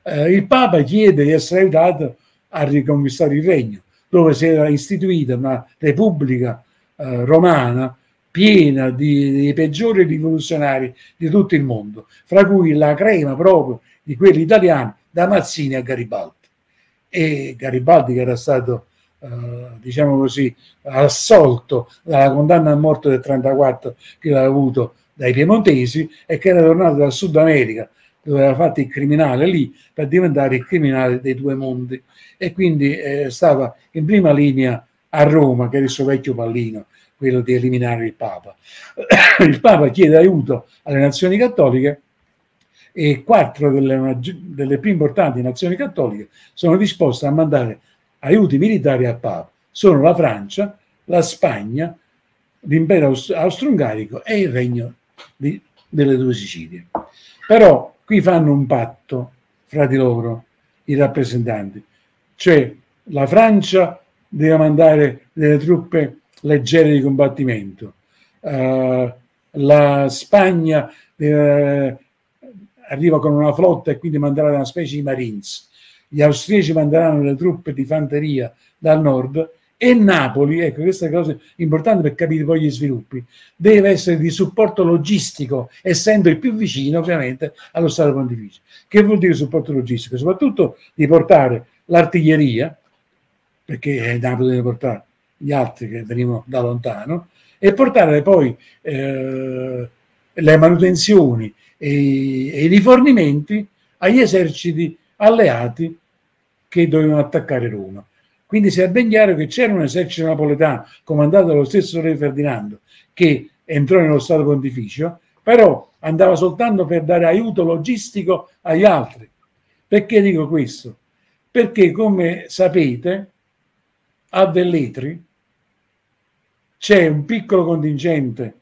eh, il Papa chiede di essere aiutato a riconquistare il regno, dove si era istituita una repubblica eh, romana piena di, dei peggiori rivoluzionari di tutto il mondo, fra cui la crema proprio di quelli italiani, da Mazzini a Garibaldi. E Garibaldi che era stato diciamo così, assolto dalla condanna a morte del 34 che aveva avuto dai piemontesi e che era tornato dal Sud America dove aveva fatto il criminale lì per diventare il criminale dei due mondi. E quindi eh, stava in prima linea a Roma che era il suo vecchio pallino quello di eliminare il Papa. Il Papa chiede aiuto alle nazioni cattoliche e quattro delle, delle più importanti nazioni cattoliche sono disposte a mandare aiuti militari al Papa sono la Francia, la Spagna, l'impero austro-ungarico e il regno di, delle due Sicilie. Però qui fanno un patto fra di loro i rappresentanti, cioè la Francia deve mandare delle truppe leggere di combattimento, uh, la Spagna deve, arriva con una flotta e quindi manderà una specie di marines, gli austriaci manderanno le truppe di fanteria dal nord e Napoli, ecco questa cosa è importante per capire poi gli sviluppi, deve essere di supporto logistico, essendo il più vicino ovviamente allo Stato Pontificio. Che vuol dire supporto logistico? Soprattutto di portare l'artiglieria, perché Napoli deve portare gli altri che venivano da lontano, e portare poi eh, le manutenzioni e, e i rifornimenti agli eserciti alleati che dovevano attaccare Roma. Quindi si è ben chiaro che c'era un esercito napoletano comandato dallo stesso re Ferdinando che entrò nello Stato Pontificio, però andava soltanto per dare aiuto logistico agli altri. Perché dico questo? Perché come sapete a Velletri c'è un piccolo contingente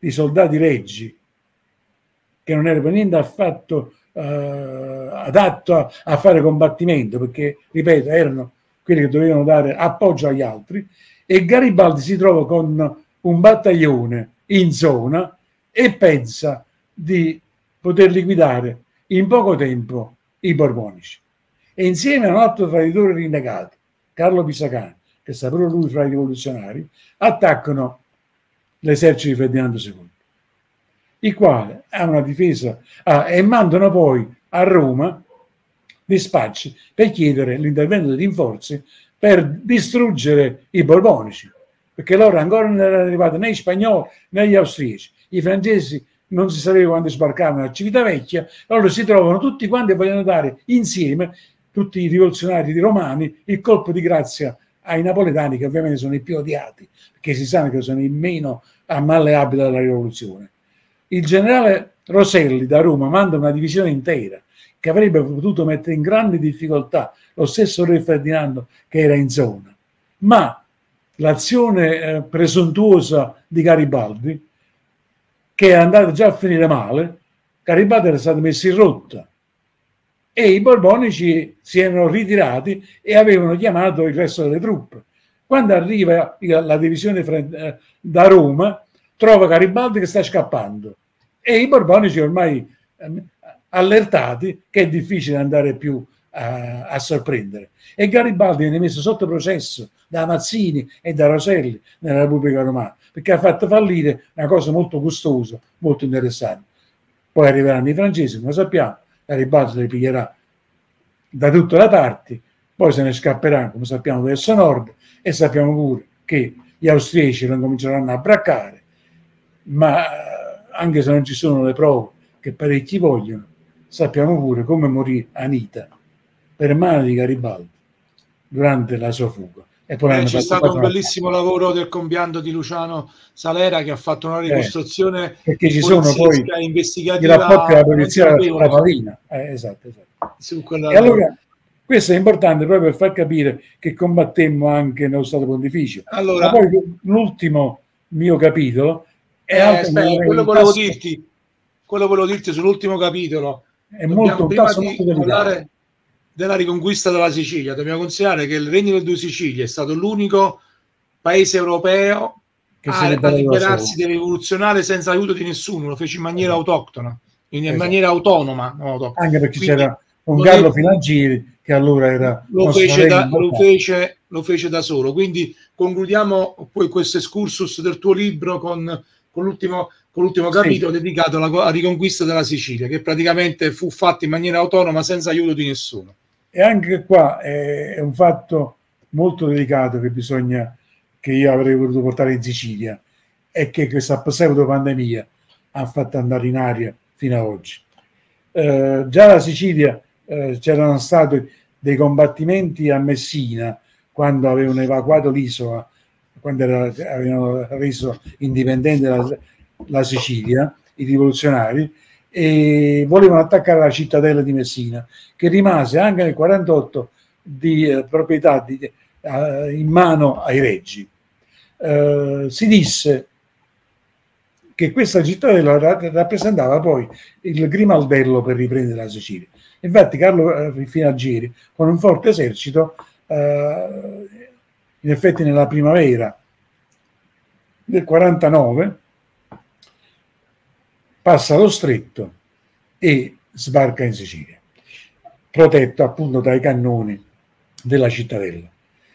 di soldati reggi che non era niente affatto eh, adatto a, a, fare combattimento, perché, ripeto, erano quelli che dovevano dare appoggio agli altri, e Garibaldi si trova con un battaglione in zona e pensa di poter liquidare in poco tempo i borbonici. E insieme a un altro traditore rinnegato, Carlo Pisacani, che sta proprio lui fra i rivoluzionari, attaccano l'esercito di Ferdinando II il quale ha una difesa ah, e mandano poi a Roma dispacci per chiedere l'intervento di rinforzi per distruggere i borbonici, perché loro ancora non erano arrivati né gli spagnoli né gli austriaci. I francesi non si sapeva quando sbarcavano a Civitavecchia, loro si trovano tutti quanti e vogliono dare insieme, tutti i rivoluzionari romani, il colpo di grazia ai napoletani che ovviamente sono i più odiati, perché si sa che sono i meno ammalleabili dalla rivoluzione il generale Roselli da Roma manda una divisione intera che avrebbe potuto mettere in grande difficoltà lo stesso re Ferdinando che era in zona. Ma l'azione eh, presuntuosa di Garibaldi, che è andata già a finire male, Garibaldi era stato messo in rotta e i borbonici si erano ritirati e avevano chiamato il resto delle truppe. Quando arriva la divisione eh, da Roma, trova Garibaldi che sta scappando e i borbonici ormai ehm, allertati che è difficile andare più a, a, sorprendere. E Garibaldi viene messo sotto processo da Mazzini e da Roselli nella Repubblica Romana perché ha fatto fallire una cosa molto gustosa, molto interessante. Poi arriveranno i francesi, come sappiamo, Garibaldi li piglierà da tutte le parti, poi se ne scapperà, come sappiamo, verso nord e sappiamo pure che gli austriaci lo cominceranno a braccare, ma eh, anche se non ci sono le prove che parecchi vogliono, sappiamo pure come morì Anita per mano di Garibaldi durante la sua fuga. E poi eh, c'è stato un bellissimo lavoro del compianto di Luciano Salera che ha fatto una eh, ricostruzione eh, perché ci sono poi investigativa i rapporti della polizia la Pavina eh, esatto, esatto. e allora questo è importante proprio per far capire che combattemmo anche nello Stato Pontificio allora, Ma poi l'ultimo mio capitolo eh, aspetta, quello volevo dirti quello volevo dirti sull'ultimo capitolo è molto, caso molto delicato della riconquista della Sicilia. Dobbiamo considerare che il Regno delle Due Sicilie è stato l'unico paese europeo che a, a liberarsi di rivoluzionare senza aiuto di nessuno, lo fece in maniera autoctona, in esatto. maniera autonoma. No, Anche perché Quindi, c'era un Gallo è... Finagiri che allora era... Lo fece, da, lo, fece, lo fece, da, solo. Quindi concludiamo poi questo excursus del tuo libro con, con l'ultimo con l'ultimo capitolo sì. dedicato alla, alla, riconquista della Sicilia, che praticamente fu fatto in maniera autonoma senza aiuto di nessuno. E anche qua è, un fatto molto delicato che bisogna, che io avrei voluto portare in Sicilia, è che questa pseudo pandemia ha fatto andare in aria fino ad oggi. Eh, già la Sicilia eh, c'erano stati dei combattimenti a Messina quando avevano evacuato l'isola, quando era, avevano reso indipendente la, la Sicilia, i rivoluzionari, e volevano attaccare la cittadella di Messina, che rimase anche nel 48 di eh, proprietà di, eh, in mano ai reggi. Eh, si disse che questa cittadella rappresentava poi il grimaldello per riprendere la Sicilia. Infatti Carlo eh, Finaggieri, con un forte esercito, eh, in effetti nella primavera del 49, passa lo stretto e sbarca in Sicilia, protetto appunto dai cannoni della cittadella.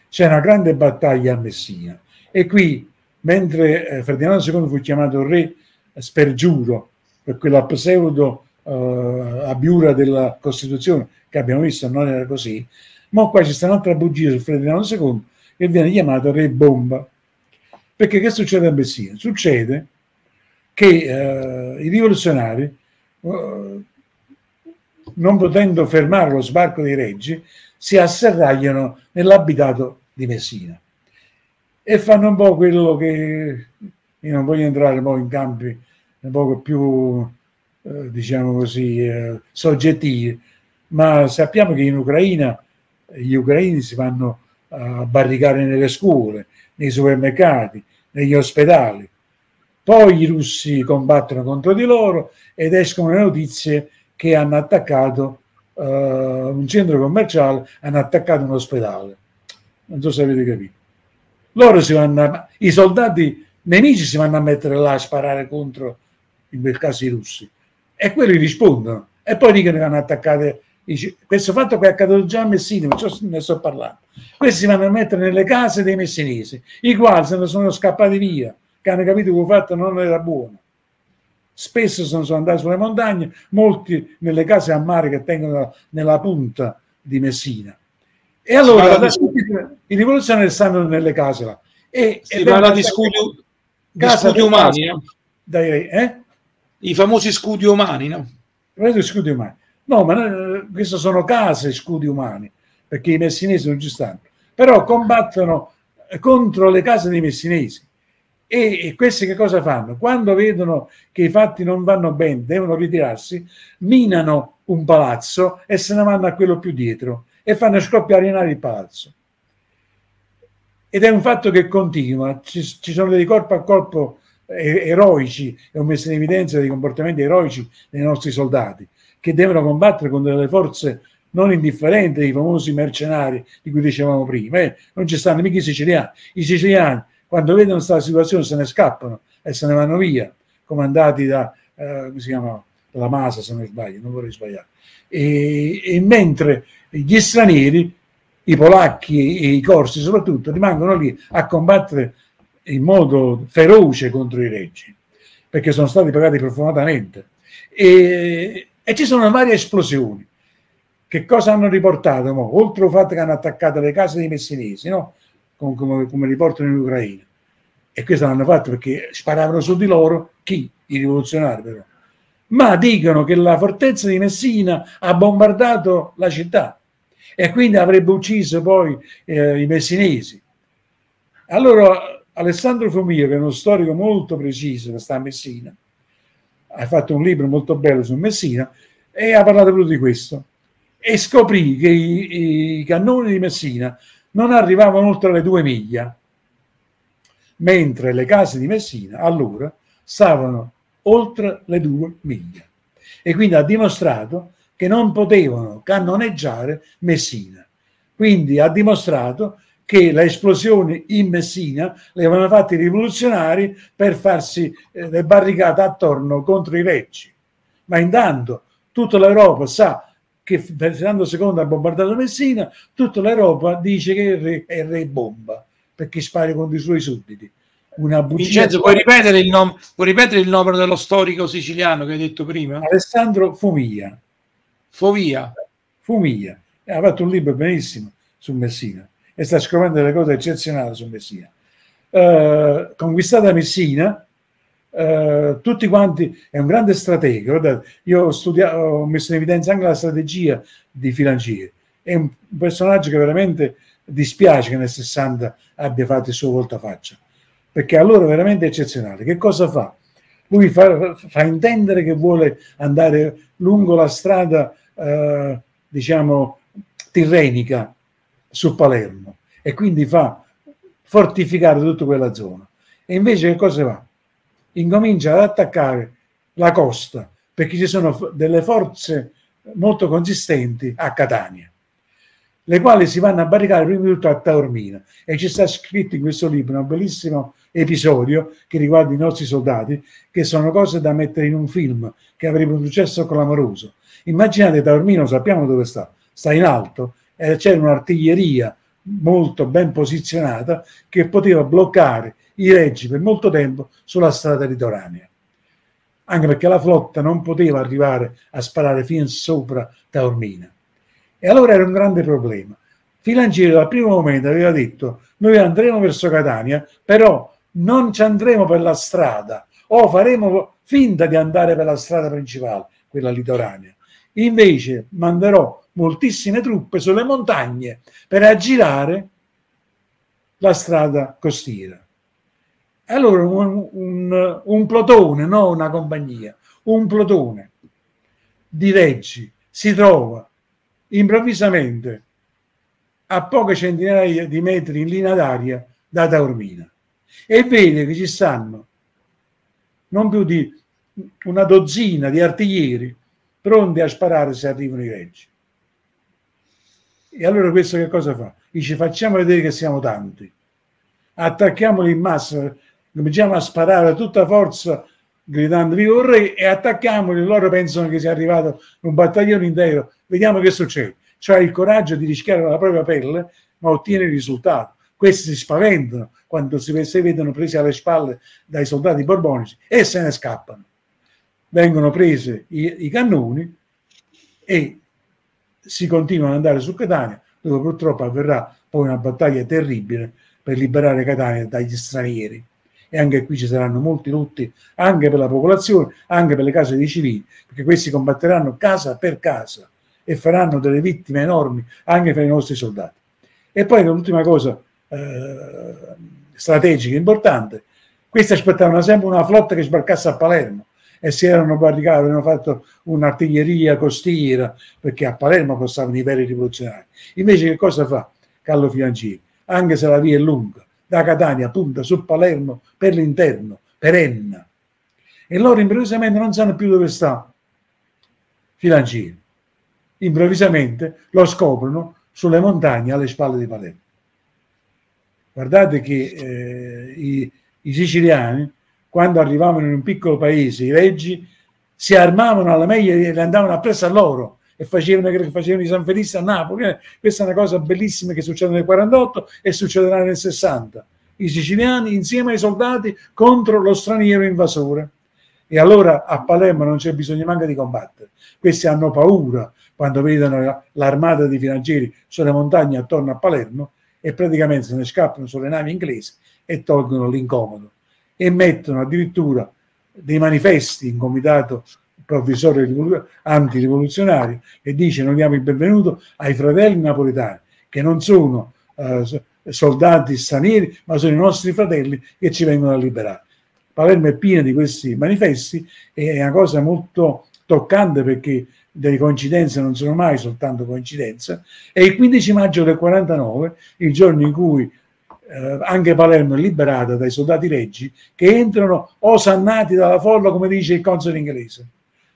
C'è una grande battaglia a Messina e qui, mentre eh, Ferdinando II fu chiamato re spergiuro per quella pseudo eh, abiura della Costituzione, che abbiamo visto non era così, ma qua sta un'altra bugia su Ferdinando II che viene chiamato re bomba. Perché che succede a Messina? Succede che eh, i rivoluzionari, eh, non potendo fermare lo sbarco dei reggi, si asserragliano nell'abitato di Messina e fanno un po' quello che io non voglio entrare poi in campi un po' più eh, diciamo così eh, soggettivi ma sappiamo che in Ucraina gli ucraini si vanno a barricare nelle scuole nei supermercati negli ospedali poi i russi combattono contro di loro ed escono le notizie che hanno attaccato uh, un centro commerciale, hanno attaccato un ospedale. Non so se avete capito. Loro si vanno a, i soldati nemici si vanno a mettere là a sparare contro, in quel caso, i russi. E quelli rispondono. E poi dicono che hanno attaccato questo fatto che è accaduto già a Messina, ne sto parlando. Questi vanno a mettere nelle case dei messinesi, i quali se ne sono scappati via che hanno capito che il fatto non era buono. Spesso sono, sono andati sulle montagne, molti nelle case a mare che tengono nella punta di Messina. E allora i rivoluzionari stanno nelle case là. E, si parla di scudi, di scudi umani, no? Dai, eh? I famosi scudi umani, no? I scudi umani. No, ma eh, queste sono case scudi umani, perché i messinesi non ci stanno. Però combattono contro le case dei messinesi E, e, questi che cosa fanno? Quando vedono che i fatti non vanno bene, devono ritirarsi, minano un palazzo e se ne vanno a quello più dietro e fanno scoppiare in aria il palazzo. Ed è un fatto che continua, ci, ci sono dei corpo a corpo eroici, e ho messo in evidenza dei comportamenti eroici dei nostri soldati, che devono combattere con delle forze non indifferenti, i famosi mercenari di cui dicevamo prima. Eh, non ci stanno mica i siciliani. I siciliani, quando vedono questa situazione, se ne scappano e se ne vanno via, comandati da, eh, come si chiama, la Masa, se non sbaglio, non vorrei sbagliare. E, e mentre gli stranieri, i polacchi e i corsi soprattutto, rimangono lì a combattere in modo feroce contro i reggi, perché sono stati pagati profumatamente. E, e ci sono varie esplosioni. Che cosa hanno riportato? Mo? Oltre al fatto che hanno attaccato le case dei messinesi, no? come, come, come riportano in Ucraina. E questo l'hanno fatto perché sparavano su di loro chi? I rivoluzionari però. Ma dicono che la fortezza di Messina ha bombardato la città e quindi avrebbe ucciso poi eh, i messinesi. Allora Alessandro Fomio, che è uno storico molto preciso che sta a Messina, ha fatto un libro molto bello su Messina e ha parlato proprio di questo. E scoprì che i, i cannoni di Messina non arrivavano oltre le due miglia, mentre le case di Messina allora stavano oltre le due miglia. E quindi ha dimostrato che non potevano cannoneggiare Messina. Quindi ha dimostrato che le esplosioni in Messina le avevano fatte i rivoluzionari per farsi eh, le barricate attorno contro i reggi. Ma intanto tutta l'Europa sa che Ferdinando II ha bombardato Messina, tutta l'Europa dice che il re è il re bomba perché spara contro i suoi sudditi. Una bugia. Vincenzo, puoi ripetere, il nome, puoi ripetere il nome dello storico siciliano che hai detto prima? Alessandro Fumia. Fovia. Fumia. Ha fatto un libro benissimo su Messina e sta scoprendo delle cose eccezionali su Messina. Uh, conquistata Messina, uh, tutti quanti, è un grande stratega, guardate, io ho, studiato, ho messo in evidenza anche la strategia di Filancieri, è un personaggio che veramente dispiace che nel 60 abbia fatto il suo voltafaccia, perché allora è veramente eccezionale. Che cosa fa? Lui fa, fa intendere che vuole andare lungo la strada, uh, diciamo, tirrenica, su Palermo e quindi fa fortificare tutta quella zona. E invece che cosa fa? Incomincia ad attaccare la costa perché ci sono delle forze molto consistenti a Catania, le quali si vanno a barricare prima di tutto a Taormina. E ci sta scritto in questo libro un bellissimo episodio che riguarda i nostri soldati, che sono cose da mettere in un film che avrebbe un successo clamoroso. Immaginate Taormina, sappiamo dove sta, sta in alto eh, c'era un'artiglieria molto ben posizionata che poteva bloccare i reggi per molto tempo sulla strada litoranea. Anche perché la flotta non poteva arrivare a sparare fino sopra Taormina. E allora era un grande problema. Filanciere dal primo momento aveva detto noi andremo verso Catania, però non ci andremo per la strada o faremo finta di andare per la strada principale, quella litoranea. Invece manderò moltissime truppe sulle montagne per aggirare la strada costiera. Allora un, un, un plotone, non una compagnia, un plotone di reggi si trova improvvisamente a poche centinaia di metri in linea d'aria da Taormina e vede che ci stanno non più di una dozzina di artiglieri pronti a sparare se arrivano i reggi. E allora questo che cosa fa? Dice facciamo vedere che siamo tanti, attacchiamoli in massa, cominciamo a sparare a tutta forza gridando vivo il re e attacchiamoli, loro pensano che sia arrivato un battaglione intero, vediamo che succede. Cioè il coraggio di rischiare la propria pelle, ma ottiene il risultato. Questi si spaventano quando si, si vedono presi alle spalle dai soldati borbonici e se ne scappano. Vengono presi i, i cannoni e si continua ad andare su Catania, dove purtroppo avverrà poi una battaglia terribile per liberare Catania dagli stranieri. E anche qui ci saranno molti lutti, anche per la popolazione, anche per le case dei civili, perché questi combatteranno casa per casa e faranno delle vittime enormi anche per i nostri soldati. E poi l'ultima cosa eh, strategica importante, Questi aspettavano sempre una flotta che sbarcasse a Palermo e si erano barricati, avevano fatto un'artiglieria costiera perché a Palermo passavano i veri rivoluzionari. Invece che cosa fa Carlo Fiancini? Anche se la via è lunga, da Catania punta su Palermo per l'interno, per Enna. E loro improvvisamente non sanno più dove sta Filancini. Improvvisamente lo scoprono sulle montagne alle spalle di Palermo. Guardate che eh, i, i siciliani quando arrivavano in un piccolo paese, i reggi si armavano alla meglio e le andavano appresso a loro e facevano, facevano i San Felice a Napoli. Eh, questa è una cosa bellissima che succede nel 48 e succederà nel 60. I siciliani insieme ai soldati contro lo straniero invasore. E allora a Palermo non c'è bisogno neanche di combattere. Questi hanno paura quando vedono l'armata di finanzieri sulle montagne attorno a Palermo e praticamente se ne scappano sulle navi inglesi e tolgono l'incomodo e mettono addirittura dei manifesti in comitato provvisorio antirivoluzionario e dice non diamo il benvenuto ai fratelli napoletani che non sono eh, soldati stranieri ma sono i nostri fratelli che ci vengono a liberare. Palermo è piena di questi manifesti e è una cosa molto toccante perché delle coincidenze non sono mai soltanto coincidenze e il 15 maggio del 49 il giorno in cui eh, anche Palermo è liberata dai soldati reggi che entrano osannati dalla folla, come dice il console inglese.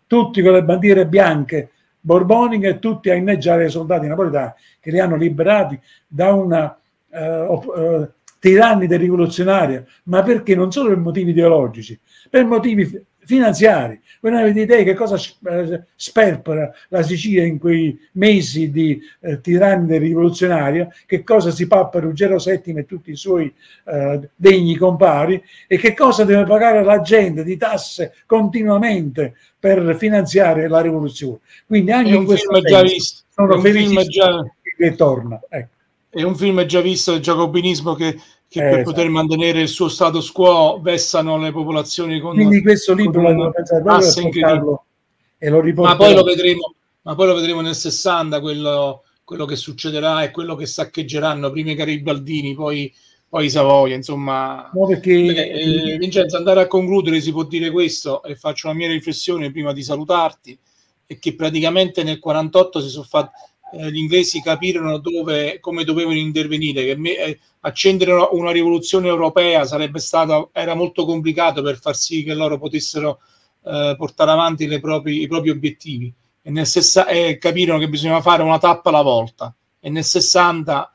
Tutti con le bandiere bianche borboniche e tutti a inneggiare ai soldati napoletani che li hanno liberati da una eh, eh, tirannide rivoluzionaria, ma perché non solo per motivi ideologici, per motivi finanziari. Voi non avete idea che cosa eh, sperpera la Sicilia in quei mesi di eh, tirannide rivoluzionaria, che cosa si fa per Ruggero VII e tutti i suoi eh, degni compari e che cosa deve pagare la gente di tasse continuamente per finanziare la rivoluzione. Quindi anche in questo film già visto. sono felice già... che torna. Ecco. È un film già visto del giacobinismo che che eh, per esatto. poter mantenere il suo status quo vessano le popolazioni con quindi questo libro l'hanno pensato e lo ma poi lo vedremo ma poi lo vedremo nel 60 quello, quello che succederà e quello che saccheggeranno prima i garibaldini poi, poi i Savoia insomma. No, perché... eh, Vincenzo andare a concludere si può dire questo e faccio una mia riflessione prima di salutarti è che praticamente nel 48 si sono fatti eh, gli inglesi capirono dove, come dovevano intervenire, che me, eh, accendere una, rivoluzione europea sarebbe stato, era molto complicato per far sì che loro potessero eh, portare avanti propri, i propri obiettivi. E, nel sessa, e capirono che bisognava fare una tappa alla volta. E nel 60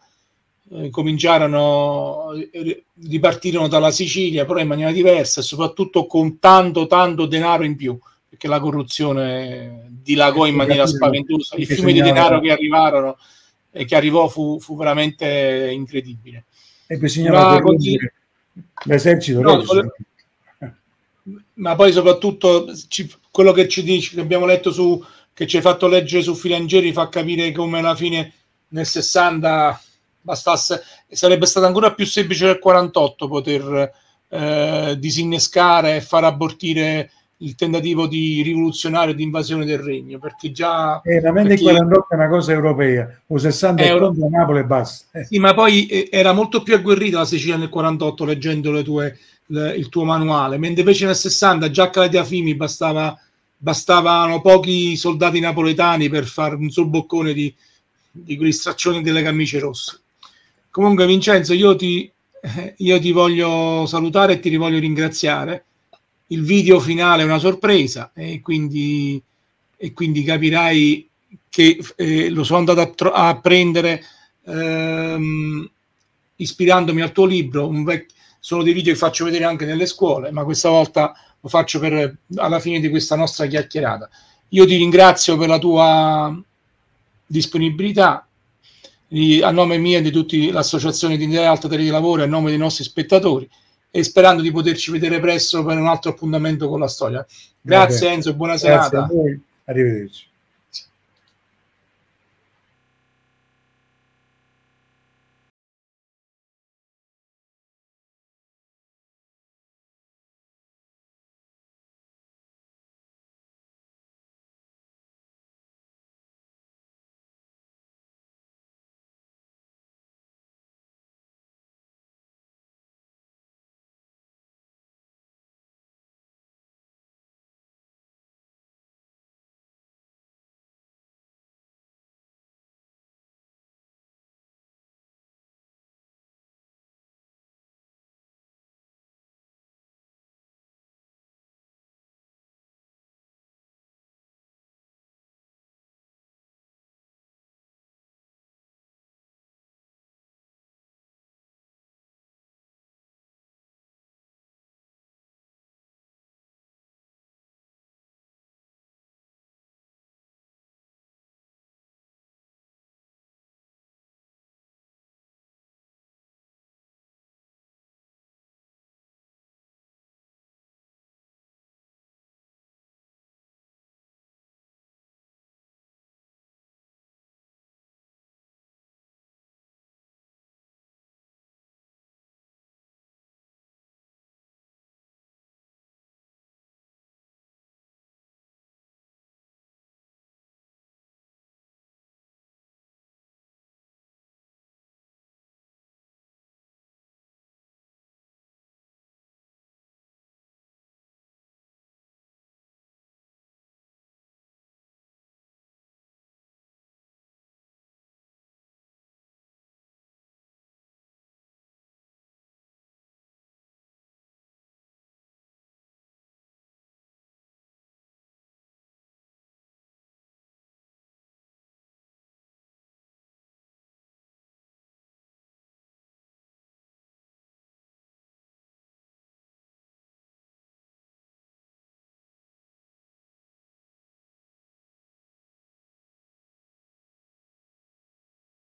eh, cominciarono, eh, ripartirono dalla Sicilia però in maniera diversa e soprattutto con tanto tanto denaro in più perché la corruzione dilagò in maniera spaventosa. Il fiume di denaro che arrivarono e che arrivò fu, fu veramente incredibile. E bisognava continu- l'esercito no, ma poi soprattutto ci, quello che ci dici, che abbiamo letto su che ci hai fatto leggere su Filangieri fa capire come alla fine nel 60 bastasse sarebbe stato ancora più semplice nel 48 poter eh, disinnescare e far abortire il tentativo di rivoluzionario di invasione del regno perché già eh, la perché... 48 è una cosa europea o 60 è contro Napoli e basta eh. sì ma poi eh, era molto più agguerrita la Sicilia nel 48 leggendo le tue, le, il tuo manuale mentre invece nel 60 già a Calatiafimi bastava bastavano pochi soldati napoletani per fare un sol boccone di, di quegli straccioni delle camicie rosse comunque Vincenzo io ti, eh, io ti voglio salutare e ti voglio ringraziare il video finale è una sorpresa e quindi, e quindi capirai che eh, lo sono andato a, tro- a prendere ehm, ispirandomi al tuo libro. Vec- sono dei video che faccio vedere anche nelle scuole, ma questa volta lo faccio per, alla fine di questa nostra chiacchierata. Io ti ringrazio per la tua disponibilità. A nome mio e di tutta l'associazione di Alta Tele di Lavoro, a nome dei nostri spettatori, e sperando di poterci vedere presto per un altro appuntamento con la storia. Grazie Enzo, buona serata. Arrivederci.